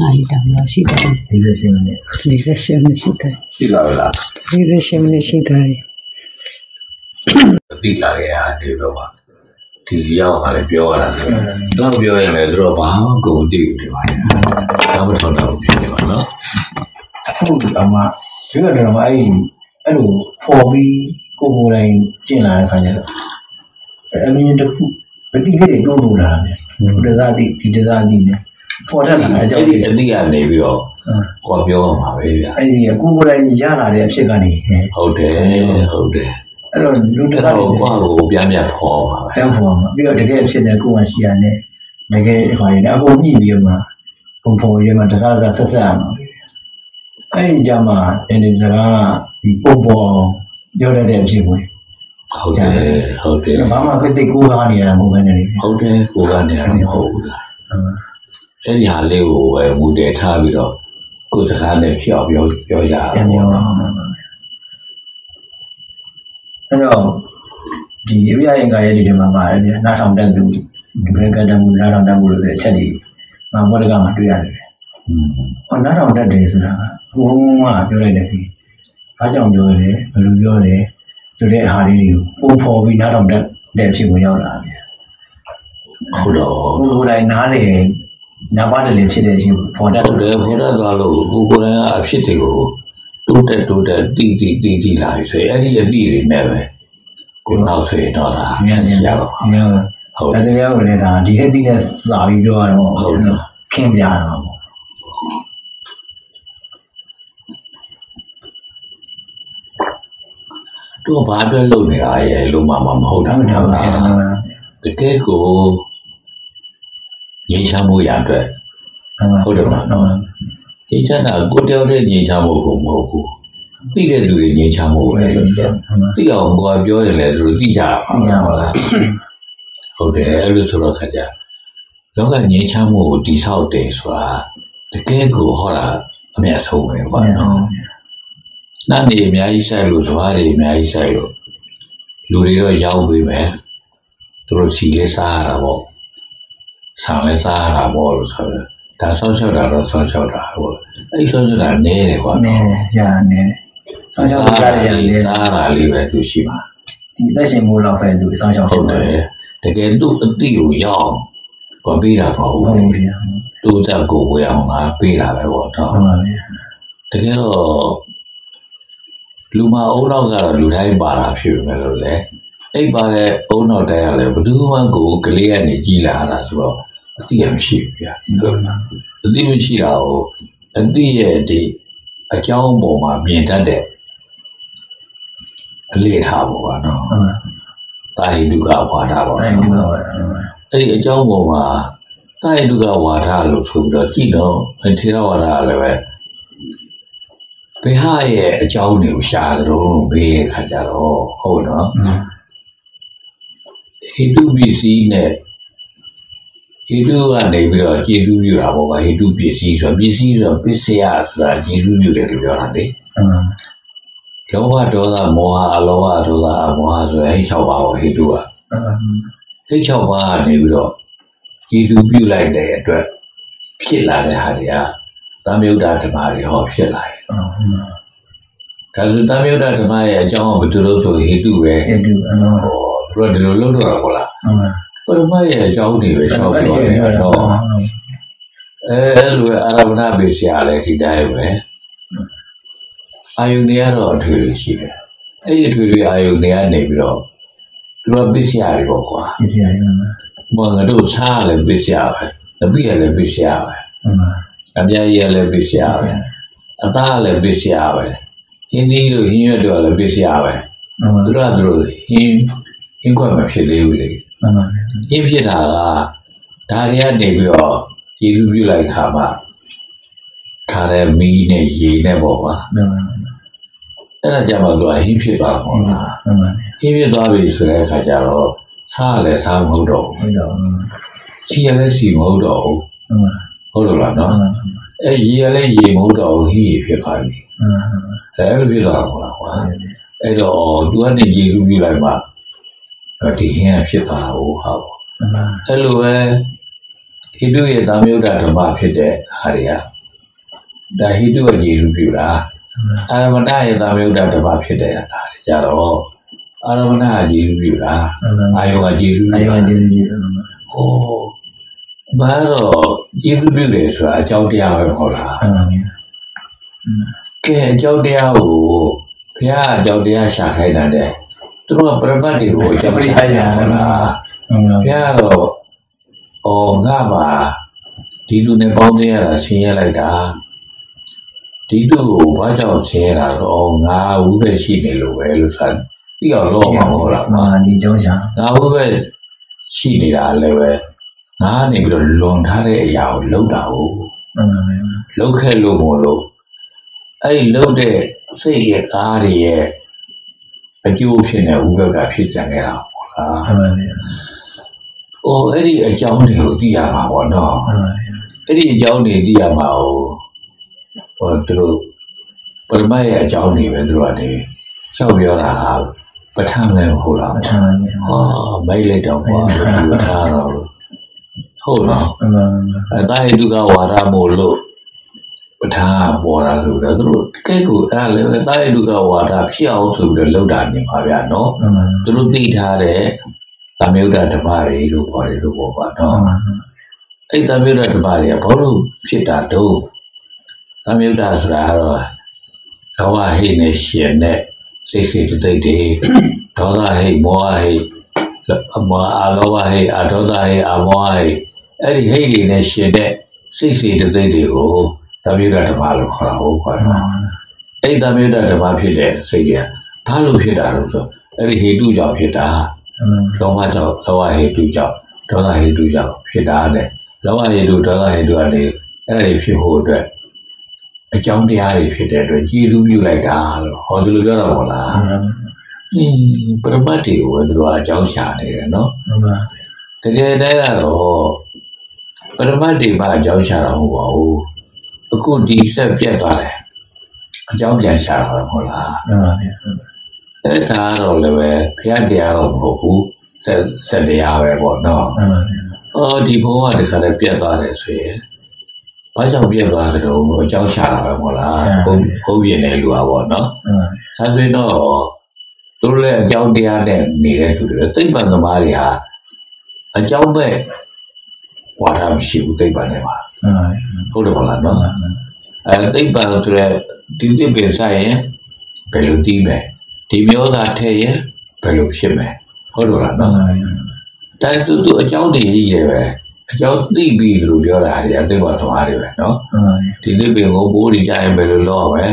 နိုင်တောင်ရရှိတယ်ဒီသက်ရှင်နဲ့48မိနစ်ရှိတယ်ဖြစ်လာလား48မိနစ်ရှိတယ် သိလာခဲ့ရတယ်တော့ပါဒီစီရောက်ကလည်းပြောရတာဆိုတော့ပြောရင်လည်းသူတို့ဘာမှကိုမသိဘူးဒီပါရဲ့ဒါမှထောက်တာဖြစ်နေပါနော်ဟုတ်တယ်အမဒီကတော့မှအဲ့ဒီအဲ့လိုဖော်ပြီးကိုယ်ကိုယ်တိုင်ကျင့်လာတဲ့ခါကျတော့အမြင်တစ်ခုပတိလေးတွေတိုးလို့လာတယ်ဒီစားတိဒီတစားတိနဲ့ဖော်တတ်လာတဲ့အကြောအဲ့င်းဒီအတိကနေပြီးတော့ဟောပြောမှာပဲဗျာအဲ့ဒီကကိုယ်ကိုယ်တိုင်ရလာတဲ့အဖြစ်ကနေဟုတ်တယ်ဟုတ်တယ် အဲ့တော့လူတအဲ့ကားတော့တွေဘာကိုပြန်ပြန်ခေါ်မှာပဲဆန်းဖော်မှာပြီးတော့တကယ်ဖြစ်တဲ့ကိုယ်ကရှိရတဲ့တကယ်ဟောရင်အကုန်ညှိပြီးတော့မှပုံဖော်ရမှာတစားတစားဆက်ဆက်ရမှာအဲ့ဒီကြမှာဒီစကားဒီပုံဖော်ပြောတတ်တဲ့အဖြစ်ကိုဟုတ်တယ်ဟုတ်တယ်ဘာမှကတိတ်ကိုးကားနေရတာမဟုတ်ဘဲနဲ့လေဟုတ်တယ်ကိုကနေရမှာမဟုတ်ဘူးလားအဲ့ဒီဟာလေးကိုပဲမူတည်ထားပြီးတော့ကိုယ်စကားနဲ့ဖြောက်ပြောပြောရတအောင်ပြောနော် အဲ့တော့ဒီအပြရင်ကရဲ့ဒီထဲမှာပါတယ်ဗျာနားထောင်တတ်သူဒီဘက်ကတမှုနားထောင်တတ်မှုလို့ဆိုအချက်တွေမှာဘောဒကမှာတွေ့ရတယ်อืมဟောနားထောင်တတ်တယ်ဆိုတာကဘုံကပြောလိုက်တယ်စီဘာကြောင့်ပြောလဲဘယ်လိုပြောလဲဆိုတဲ့အားလေးတွေကိုပုံဖော်ပြီးနားထောင်တတ်တဲ့အဖြစ်ကိုရောက်လာတယ်ဟုတ်တော့ဘုံကိုယ်တိုင်နားလေနားပါတယ်လေဖြစ်တဲ့အဖြစ်ကိုဖော်တတ်ဟုတ်တယ်ဖေရသွားလို့ကိုကိုယ်တိုင်ကအဖြစ်တွေကို တိုးတက်တိုးတက်တီးတီးတီးတီးလာပြီဆိုရင်အဲ့ဒီအတီးတွေနဲ့ပဲကိုနောက်ဆိုရင်တော့ဒါပြန်ကြရတော့ညောဟုတ်အဲ့တယ်ဒါကြောင့်လည်းဒါဒီအသီးနဲ့စာပြီးပြောရတော့ခင်းပြရမှာပေါ့သူကဘာအတွက်လုပ်နေတာရဲ့လို့မှမမဟုတ်တာဟုတ်မတယ်ဟုတ်ဟုတ်လားတယ်တကယ်ကိုငြိမ်းချမ်းမှုရအတွက်ဟုတ်တယ်ဟုတ် ငြိမ်းချမ်းတာကိုတယောက်တည်းငြိမ်းချမ်းမှုကိုမဟုတ်ဘူးသိတဲ့လူတွေငြိမ်းချမ်းမှုပဲလို့ပြောသိအောင်ကိုယ်ပြောရင်လည်းသူတို့သိကြတာပါသိကြပါလားဟုတ်တယ်အဲ့လိုဆိုတော့ခါကြလောကငြိမ်းချမ်းမှုကိုတိဆောက်တယ်ဆိုတာတကယ်ကိုဟောတာအမြတ်ဆုံးပဲဘာနော်နာနေအများကြီးဆိုင်လို့ဇွားတွေအများကြီးဆိုင်လို့လူတွေတော့ရောက်ပြီမယ်သူတို့စီလေးစားရတာပေါ့ဆံလေးစားရတာပေါ့လို့ဆိုတော့ ဒါဆောင်းလျှောက်တာတော့ဆောင်းလျှောက်တာဟုတ်အဲ့ဆောင်းလျှောက်တာနည်းတယ်ကွာနည်းရနေဆောင်းချောင်းကြားရရလေးနေစားရတာလေးပဲသူရှိပါဒီသက်ရှင်မိုးလောက်ပဲသူဆောင်းချောင်းဟုတ်တယ်တကယ်သူ့အတိကိုရောက်ဘာပေးတာမဟုတ်ဟုတ်ဘူးပြီဗျာသူ့ချက်ကိုဝေအောင်ငါပေးတာပဲပေါ့တော့ဟုတ်ပါဗျာတကယ်တော့လူမအုံနောက်ကတော့လူတိုင်းပါတာဖြစ်မယ်လို့လေအိပ်ပါတဲ့အုံနောက်တိုင်းကလည်းဘယ်သူမှကိုကလေးကနေကြီးလာတာဆိုတော့ အတိရမရှိဘူးဗျာဟုတ်ပါအတိမရှိတာကိုအတိရဲ့ဒီအကြောင်းပေါ်မှာမြင်တတ်တဲ့အလေထားပေါ့ကွာနော်ဟုတ်ပါတာဟိတုကဝါဒပေါ့အဲ့နော်ဒီတော့အဲ့ဒီအကြောင်းပေါ်မှာတာဟိတုကဝါဒလို့ဆိုပြီးတော့ကြည့်တော့ထေရဝါဒကလည်းပဲဘယ်ဟာရဲ့အကြောင်းတွေကိုရှာကြတော့ဘေးခါကြတော့ဟုတ်နော်ဟိတုပစ္စည်းနဲ့ ဟိတုကနေပြီးတော့ကျေစုပြုတာပေါ့ကဟိတုပစ္စည်းဆိုတော့ပစ္စည်းဆိုတော့ပစ္စယဆိုတာကျေစုပြုတယ်လို့ပြောတာလေဟုတ်ပါလောဘဒေါသမောဟအလောဘဒေါသအမောဟဆိုရင်၆ပါးပေါ့ဟိတုကစိတ်၆ပါးကနေပြီးတော့ကျေစုပြုလိုက်တဲ့အတွက်ဖြစ်လာတဲ့ဟာတွေကသံယုတ်တာဓမ္မတွေဟောဖြစ်လာတယ်။ဒါဆိုသံယုတ်တာဓမ္မရဲ့အကြောင်းကဘယ်လိုလို့ဆိုဟိတုပဲအဲ့ဒီအနော်ဟောသူကဒီလိုလုပ်တော့တာပေါ့လားဟဟုတ် ပါပရမတ်ရဲ့အကြောင်းတွေပဲရှောက်ပြောနေတာတော့အဲအဲ့လိုအာရမဏဘေဆရာလည်းဒီတိုင်းပဲအာယုန်တွေကတော့အထွေထွေရှိတယ်အဲ့ဒီအထွေထွေအာယုန်တွေကနေပြီးတော့သူတို့ပစ္စယတွေပေါ့ကွာဒီစီရိုင်းမှာဘောငါတို့စားလည်းပစ္စယပဲအပိရလည်းပစ္စယပဲဟုတ်ပါအပြားရလည်းပစ္စယပဲအသားလည်းပစ္စယပဲဟင်းသီးတို့ဟင်းရွက်တို့လည်းပစ္စယပဲဟုတ်ပါသူတို့ကသူတို့ဟင်းဟင်းခွက်မဖြစ်သေးဘူးလေ ဟုတ်ပါဟင်းဖြစ်တာကဒါတွေကနေပြီးတော့ရေလူပြလိုက်ခါမှထားတဲ့မီးနဲ့ရေနဲ့ပေါ့ကွာဟုတ်ပါအဲ့ဒါကြမှာသူကဟင်းဖြစ်သွားမှာပေါ့လားဟုတ်ပါဟင်းဖြစ်သွားပြီဆိုတဲ့အခါကျတော့စားလည်းစားမဟုတ်တော့ဘူးဟုတ်တော့ဟုတ်စီရလည်းစီမဟုတ်တော့ဘူးပါဟုတ်လို့လားဟုတ်နော်ပါအဲ့ရေရလည်းရေမဟုတ်တော့ဘူးဟင်းရေဖြစ်သွားပြီဟုတ်ပါအဲ့လိုဖြစ်သွားမှာလားကွာအဲ့တော့သူကနေရေလူပြလိုက်မှ ဒီဟင်းကဖြစ်သွားတာဟုတ်ဟာပေါ့ဟုတ်ပါအဲ့လိုပဲဟိတုရဲ့သာမြုဒ္ဒဓမ္မဖြစ်တဲ့ဟာတွေကဒါဟိတုရဲ့ယေရှုပြုတာအာရမဏရဲ့သာမြုဒ္ဒဓမ္မဖြစ်တဲ့ဟာတွေကြတော့အာရမဏကယေရှုပြုတာဟုတ်ပါအာယောကယေရှုအပြုယောတာကျေးဇူးကြီးဟုတ်ပါဟောဘာတော့ယေရှုပြုတယ်ဆိုတာအကြောင်းတရားပဲမဟုတ်လားဟုတ်ပါပြီကဲအကြောင်းတရားကိုဘုရားအကြောင်းတရားရှာခိုင်းတာတဲ့ သူတို့ကပရပတ်တွေကိုအကြောင်းရှာကြဟုတ်လားဟုတ်ပါဘုရားကတော့အော်ငါပါဒီလူနဲ့ပေါင်းသိရတာဆင်းရဲလိုက်တာဒီလူကိုဘာကြောင့်ဆင်းရဲတာတော့ငါဝုပဲရှိနေလို့ပဲလို့ဆိုပြီးတော့တော့မှာမဟုတ်လားမာဒီကြောင်းချာငါဝုပဲရှိနေတာလည်းပဲငါကနေပြီးတော့လွန်ထားတဲ့အရာကိုလှုပ်တာကိုဟုတ်ပါပြီလှုပ်ခဲ့လို့မို့လို့အဲ့ဒီလှုပ်တဲ့စိတ်ရဲ့အားတွေရဲ့ အကျိုးဖြစ်နေဝုဘကဖြစ်ကြံခဲ့တာပေါ့လားဟုတ်ပါပြီ။အော်အဲ့ဒီအကြောင်းတွေကိုသိရမှာပေါ့နော်ဟုတ်ပါပြီ။အဲ့ဒီအကြောင်းတွေသိရမှာဟိုဟိုသူတို့ပရမတ်ရဲ့အကြောင်းတွေပဲသူတို့ကနေလျှောက်ပြောတာဟာပဋ္ဌာန်းလည်းဟုတ်လားအထမ်းပါပြီ။ဟာမိုက်လိုက်တော့ကွာဒီပဋ္ဌာန်းတော့ဟုတ်လားဟုတ်ပါပြီ။အဲတာဟိတုကဝါဒမို့လို့ ပဋ္ဌာန်းကပေါ်လာလို့လည်းသူတို့ကဲကိုအဲ့ဒါလည်းတာဟိတုကဝါဒဖြစ်အောင်ဆိုပြီးတော့လောက်တာနေပါဗျာနော်ဟုတ်ပါပြီ။သူတို့သိထားတဲ့သမယုဒ္ဓဓမ္မတွေလို့ခေါ်တယ်လို့ပေါ့ပါနော်ဟုတ်ပါပြီအဲ့သမယုဒ္ဓဓမ္မတွေကဘာလို့ဖြစ်တာတော့သမယုဒ္ဓဆိုတာကတော့ဒေါဝဟိနဲ့ရှင်နဲ့စိတ်စိတ်တိတ်တွေဒေါသဟိမောဟဟိအမအာလောဘဟိအဒေါသဟိအမောဟဟိအဲ့ဒီဟိတွေနဲ့ရှင်တဲ့စိတ်စိတ်တိတ်တွေကို သမယုဒ္ဓဓမ္မလို့ခေါ်တာဟုတ်ပါတော့အဲ့သမယုဒ္ဓဓမ္မဖြစ်တဲ့စိတ်တွေကဘာလို့ဖြစ်တာလို့ဆိုအဲ့ဒီဟိတုကြောင့်ဖြစ်တာလောဘကြောင့်လောဘဟေတုကြောင့်ဒေါသဟေတုကြောင့်ဖြစ်တာတဲ့လောဘဟေတုဒေါသဟေတုကနေအဲ့ဒါတွေဖြစ်ဖို့အတွက်အကြောင်းတရားတွေဖြစ်တဲ့အတွက်ကြည်သူပြုလိုက်တာလို့ဟောဒီလိုပြောတာပေါ့လားဟင်းပရမတ်တွေကိုပဲသူတို့ကအကြောင်းရှာနေတယ်နော်ဟုတ်ပါတကယ်တည်းကတော့ပရမတ်တွေမှာအကြောင်းရှာတာမဟုတ်ပါဘူး အခုဒီဆက်ပြတ်သွားတယ်အကြောင်းပြန်ရှာတာပဲမဟုတ်လားဟုတ်ပါပြီအဲ့ဒါကတော့လည်းပဲဘုရားတရားတော့မဟုတ်ဘူးဆက်ဆက်တရားပဲပေါ့နော်ဟုတ်ပါပြီအော်ဒီဘုံကတခါတည်းပြတ်သွားတယ်ဆိုရင်ဘာကြောင့်ပြတ်သွားကြတော့အကြောင်းရှာတာပဲမဟုတ်လားဘုံဘုံပြင်းတဲ့လူอ่ะပေါ့နော်ဟုတ်ပါပြီဆန်းသွင်းတော့သူတို့လည်းအကြောင်းတရားနဲ့နေတဲ့သူတွေသိပ္ပံသမားတွေဟာအကြောင်းပဲဝါဒမရှိဘူးသိပ္ပံနဲ့ပါ ဟုတ်ပါပြီဟုတ်တယ်မဟုတ်လားနော်အဲသိပ္ပံဆိုတဲ့ဒီသိပ္ပံဆိုင်ရင်ဘယ်လိုတည်မယ်ဒီမျိုးသားထည့်ရင်ဘယ်လိုဖြစ်မယ်ဟုတ်တယ်လားဟုတ်နော်ပါပြီဒါသူသူအကြောင်းတည်ကြီးတယ်ပဲအကြောင်းသိပြီလို့ပြောတာတွေအသိပါသမားတွေပဲနော်ဟုတ်ပါပြီဒီသိပင်ကိုဘိုးတွေကြရင်ဘယ်လိုလုပ်ရမလဲ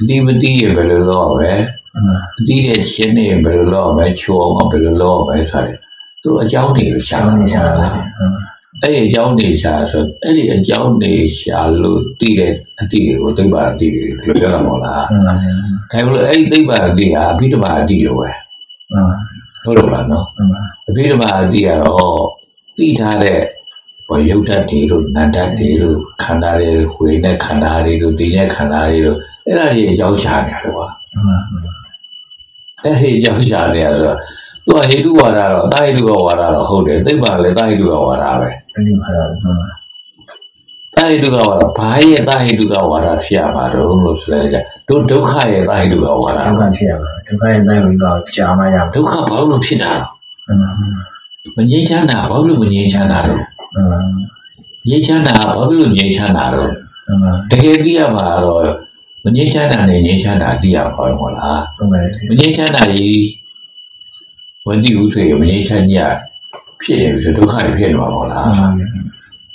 အတိမတိရင်ဘယ်လိုလုပ်ရမလဲဟုတ်ပါအတိတဲ့ချင်းနေရင်ဘယ်လိုလုပ်ရမလဲချိုးအောင်ဘယ်လိုလုပ်ရမလဲဆိုတယ်သူအကြောင်းတွေရှာဆောင်းနေတာစားပါပါလားဟုတ်ပါ အဲ့ဒီအကြောင်းတွေရှာဆိုအဲ့ဒီအကြောင်းတွေရှာလို့သိတဲ့အတိတွေကိုသိပ္ပံအတိတွေလို့ပြောတာမဟုတ်လားဟုတ်ပါပြီဒါပေမဲ့အဲ့ဒီသိပ္ပံအတိဟာအဘိဓမ္မာအတိလိုပဲဟုတ်ပါဟုတ်တယ်မလားနော်ဟုတ်ပါအဘိဓမ္မာအတိကတော့သိထားတဲ့ဘောယုတ်တတ်တွေလို့နန္တတ်တွေလို့ခန္ဓာတွေဝေနဲ့ခန္ဓာတွေလို့သိတဲ့ခန္ဓာတွေလို့အဲ့ဒါတွေအကြောင်းရှာနေတယ်ကွာဟုတ်ပါအဲ့ဒီအကြောင်းရှာနေရဆိုတော့ သူကဟိတုဝါဒတော့တာဟိတုကဝါဒတော့ဟုတ်တယ်သိပ္ပံလည်းတာဟိတုကဝါဒပဲအဲ့ဒီမှာတော့ဟုတ်ပါတာဟိတုကဝါဒဘာရဲ့တာဟိတုကဝါဒဖြစ်ရမှာတော့လို့ဆိုလိုက်ကြဒုဒုက္ခရဲ့တာဟိတုကဝါဒဒုက္ခဖြစ်ရမှာဒုက္ခရဲ့တိုင်းကိုတော့ကြာမှရမှာဒုက္ခဘာလို့ဖြစ်တာလဲဟုတ်ပါမငြိမ်းချမ်းတာဘာလို့မငြိမ်းချမ်းတာတော့အမှန်ငြိမ်းချမ်းတာဘာလို့ငြိမ်းချမ်းတာတော့အမှန်တကယ်သိရမှာတော့မငြိမ်းချမ်းတာနဲ့ငြိမ်းချမ်းတာသိရပါ့မလားဟုတ်ပါပြီမငြိမ်းချမ်းတာကြီး မသိဘူးဆိုရင်မငြိမ်းချမ်းကြီးကဖြစ်နေပြီဆိုဒုက္ခတွေဖြစ်နေမှာမဟုတ်လားအမှန်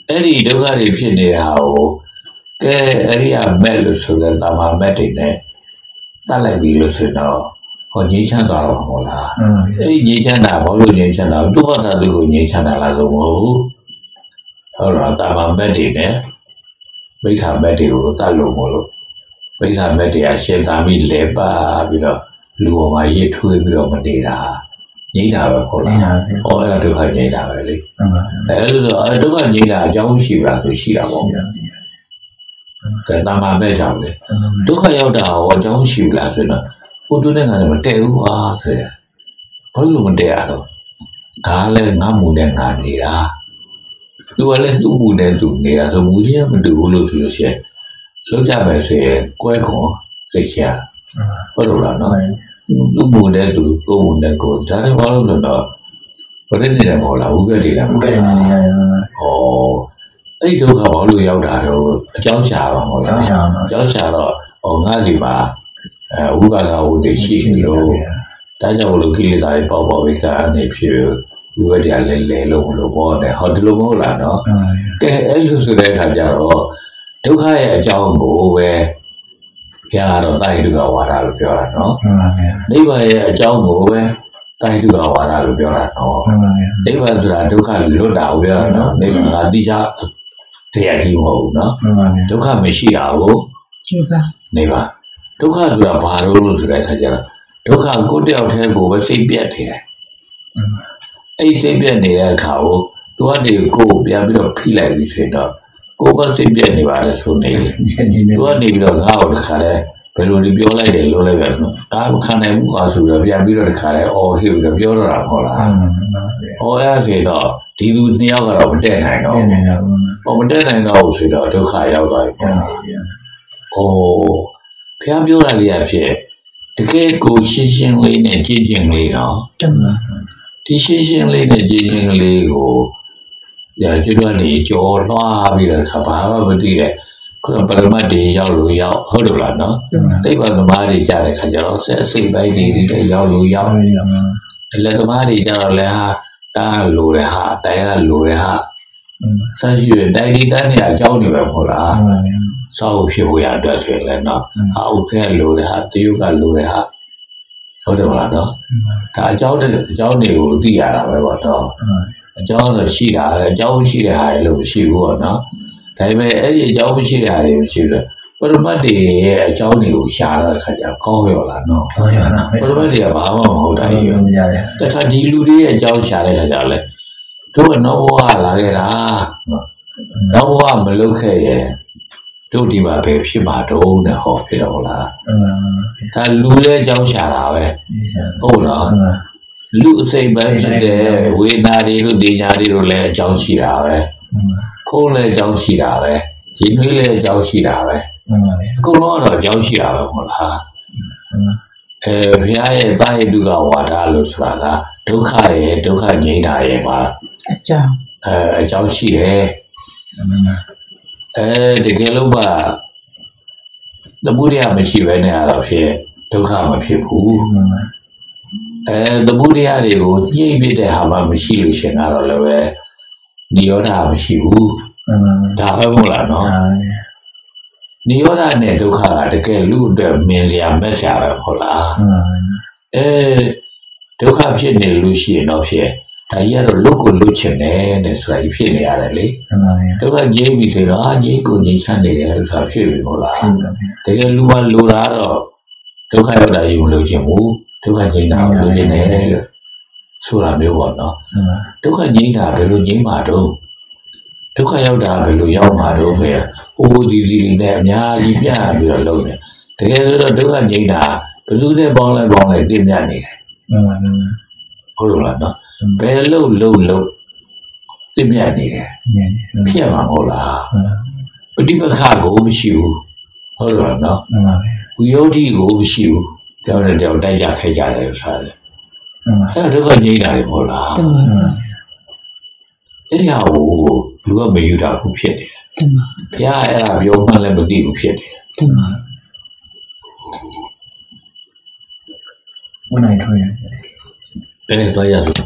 အဲ့ဒီဒုက္ခတွေဖြစ်နေတာကိုကဲအဲ့ဒီအမက်လို့ဆိုတဲ့တာမမက်တွေနဲ့တတ်လိုက်ပြီလို့ဆိုတော့ဟောငြိမ်းချမ်းသွားတော့မှာမဟုတ်လားအမှန်အဲ့ဒီငြိမ်းချမ်းတာဘာလို့ငြိမ်းချမ်းတာသူ့ဘာသာသူကိုငြိမ်းချမ်းတာလားဆိုမဟုတ်ဘူးဟုတ်လားတာမမက်တွေနဲ့မိစ္ဆာမက်တွေကိုတတ်လို့မလို့မိစ္ဆာမက်တွေကရှင်းသားပြီးလဲပါပြီးတော့လူပေါ်မှာရစ်ထွေးပြီးတော့မနေတာ ငြိမ်းတာပဲဟုတ်နေလားတာပဲဟောအဲ့ဒါဒုက္ခငြိမ်းတာပဲလေအမှန်အဲ့လိုဆိုအဲ့ဒုက္ခငြိမ်းတာအကြောင်းရှိပါလားဆိုရှိတာပေါ့ရှိတာကဲတာမပဲကြောင့်လေအမှန်ဒုက္ခရောက်တာဟောအကြောင်းရှိဘူးလားဆိုတော့ကိုတူနဲ့ငါလည်းမတည့်ဘူးကွာဆိုရဘာလို့မတည့်ရတော့ဒါလည်းငါမူနဲ့ငါနေတာသူကလည်းသူ့မူနဲ့သူနေတာဆိုမူချင်းမတူဘူးလို့ဆိုလို့ရှိရင်လောက်ကြမယ်ဆိုရင်ကွဲခွန်စိတ်ချဟုတ်လို့လားနော် သူ့မူနဲ့သူကိုယ်မူနဲ့ကိုယ်ဒါလည်းဘာလို့လဲဆိုတော့ဘယ်နဲ့နေတယ်မဟုတ်လားဝိပဿနာမဘဟုတ်ယ်လားနေရလဲ။ဩအဲ့ဒီဒုက္ခဘာလို့ရောက်တာတော့အကြောင်းရှာပါမလားကျောင်းချာမှာ။အကြောင်းရှာတော့ဩငါစီမှာအဲဝိပါကဝတ္တိရှိနေလို့ဒါကြောင့်မလို့ကိလေသာတွေပေါ့ပေါ့ဝိကအနေဖြစ်ဝိဝတ္တရားလဲလဲလို့မလို့ပေါ့တယ်ဟောဒီလိုမဟုတ်လားနော်အမှန်။ကဲအဲ့လိုဆိုတဲ့အခါကျတော့ဒုက္ခရဲ့အကြောင်းကိုပဲ ဘုရားကတော့တာယတုကဝါဒလို့ပြောတာနော်အမှန်။နိဗ္ဗာန်ရဲ့အကြောင်းကိုပဲတာယတုကဝါဒလို့ပြောတာနော်။အမှန်နိဗ္ဗာန်ဆိုတာဒုက္ခလွတ်တာကိုပြောတာနော်နိဗ္ဗာန်ကတိကျတရားကြီးမဟုတ်ဘူးနော်အမှန်ဒုက္ခမရှိတာကိုကြည့်ပါနိဗ္ဗာန်ဒုက္ခဆိုတာဘာလို့လို့ဆိုတဲ့အခါကျတော့ဒုက္ခကိုယ်တယောက်တည်းကိုပဲစိတ်ပြတ်နေတယ်အဲ့ဒီစိတ်ပြတ်နေတဲ့အခါကိုသူကနေကိုယ်ပြန်ပြီးတော့ဖိလိုက်ပြီးဆိုတော့ ကိုယ်ကစိတ်ပြတ်နေပါလေဆိုနေတယ်ချက်ချင်းနဲ့သူကနေပြီးတော့ငါ့ကိုတခါလဲဘယ်လိုလဲပြောလိုက်တယ်လို့လည်းပဲနော်ဒါမခံနိုင်ဘူးကွာဆိုတော့ပြန်ပြီးတော့တခါလဲအော်ဟေ့ပြီးတော့ပြောတော့တာမဟုတ်လားအမှန်။ဟောရဆိုတော့ဒီလူနှစ်ယောက်ကတော့မတည့်နိုင်တော့နေဘူးနေတာအမှန်။ဟောမတည့်နိုင်တော့ဘူးဆိုတော့ဒုက္ခရောက်သွားပြီပေါ့။ဟောဖះပြောတာလေးအဖြစ်တကယ်ကိုရှင်းရှင်းလေးနဲ့ကြည်ကျင်လေးတော့တမဒီရှင်းရှင်းလေးနဲ့ကြည်ကျင်လေးကိုညာ ကျွတ်ကနေကြော်လွှားပြီးတော့ခါဘာမှမသိတဲ့ခုနပရမတ်တွေရောက်လို့ရောက်ဟုတ်တယ်လားနော်။သိပ္ပံသမားတွေကြားတဲ့ခါကျတော့ဆက်စိတ်ပိုင်းတွေတွေရောက်လို့ရောက်အမှန်အလက်သမားတွေကြတော့လည်းဟာတားလိုတယ်ဟာတိုင်ကလိုတယ်ဟာဆန်းရှိရတိုင်ဒီတန်းနေအကြောင်းတွေပဲမဟုတ်လားအမှန်စောက်ဖြစ်ဖို့ရအတွက်ဆိုရင်လည်းနော်ဟာဥခဲလိုတယ်ဟာတယုတ်ကလိုတယ်ဟာဟုတ်တယ်မလားနော်ဒါအကြောင်းတွေအကြောင်းတွေကိုသိရတာပဲပေါ့နော် အကြောင်းဆိုရှိတာလေအကြောင်းမရှိတဲ့ဟာတွေလို့မရှိဘူးပေါ့နော်ဒါပေမဲ့အဲ့ဒီအကြောင်းမရှိတဲ့ဟာတွေမရှိဘူးပရမတ်တွေရဲ့အကြောင်းတွေကိုရှားတဲ့အခါကျကောင်းရောလားနော်ကောင်းရလားပရမတ်တွေကဘာမှမဟုတ်တာကြီးပဲမကြရတယ်တခါဒီလူတွေရဲ့အကြောင်းရှာတဲ့ခါကျတော့လေတို့ကနောဘဝလာခဲ့တာနောဘဝမလုပ်ခဲ့ရဲ့တို့ဒီမှာပဲဖြစ်မှာတုံးနဲ့ဟောဖြစ်တော့လားအမှန်ဒါလူလည်းအကြောင်းရှာတာပဲဒီစားဟုတ်လားအမှန် လူအစိမ့်ပဲဖြစ်တဲ့ဝေဒနာတွေတို့ဒီညာတွေတို့လည်းအကြောင်းရှိတာပဲအမှန်ဖုံးလည်းအကြောင်းရှိတာပဲဒီနွေးလည်းအကြောင်းရှိတာပဲအမှန်အကုန်လုံးကတော့အကြောင်းရှိတာပဲဟုတ်လားအမှန်အဲဘုရားရဲ့တာယေတုကဝါဒလို့ဆိုတာကဒုက္ခရဲ့ဒုက္ခငြိမ်းတာရဲ့မှာအကြောင်းအဲအကြောင်းရှိတယ်အမှန်အဲတကယ်လို့ပါသမုဒယမရှိဘဲနဲ့အဲ့တော့ဖြစ်ဒုက္ခမဖြစ်ဘူး အမှန်အဲသမုဒယတွေကိုညှိပြတဲ့ဟာမှမရှိလို့ရှင်ကတော့လည်းပဲနိရောဓမရှိဘူးအမှန်ဒါပဲမဟုတ်လားနော်နိရောဓနဲ့ဒုက္ခကတကယ်လူအတွက်မြင်စရာမက်စရာပဲဟုတ်လားအမှန်အဲဒုက္ခဖြစ်နေလို့ရှိရင်တော့ဖြစ်ဒါကြီးကတော့လုတ်ကိုလုတ်ချင်တယ်တဲ့ဆိုတာကြီးဖြစ်နေရတယ်လေအမှန်ဒုက္ခငြိမ်းပြီဆိုတော့အာငြိမ်းကိုငြိမ်းချမ်းနေတယ်လို့ဆိုတာဖြစ်ပြီမဟုတ်လားဖြစ်ပါပြီတကယ်လူမလူတာတော့ဒုက္ခရောက်တာယူမလို့ခြင်းဘူး ဒုက္ခငြိမ်းတာကိုလိုချင်တယ်လို့ဆိုတာမျိုးပေါ့နော်အမှန်ဒုက္ခငြိမ်းတာဘယ်လိုငြိမ်းမှာတော့ဒုက္ခရောက်တာဘယ်လိုရောက်မှာတော့ဖေဟိုးဒီစီနဲ့အများကြီးပြပြီးတော့လုပ်နေတကယ်ဆိုတော့ဒုက္ခငြိမ်းတာဘယ်သူနဲ့ပေါင်းလဲပေါင်းလဲသိမြတ်နေတယ်အမှန်အမှန်ဟုတ်လို့လားနော်ဘယ်လို့လို့လို့သိမြတ်နေတယ်ညင်ဖြစ်မှာမဟုတ်လားအမှန်ပฏิပက္ခကိုမရှိဘူးဟုတ်လို့လားနော်အမှန်ဝိယောဓိကိုမရှိဘူး တယောက်နဲ့တယောက်တိုက်ကြခိုက်ကြတယ်ဆိုတာလေအမှန်အဲ့ဒါဒုက္ခငြိမ်းတာလေမဟုတ်လားတမဒအဲ့ဒီဟာကိုလူကမယူတာဘူးဖြစ်တယ်တမဘုရားအဲ့ဒါပြောမှလည်းမသိဘူးဖြစ်တယ်တမဝန်နိုင်ထွက်ရတယ်အဲ့ဒါတော့ရလို့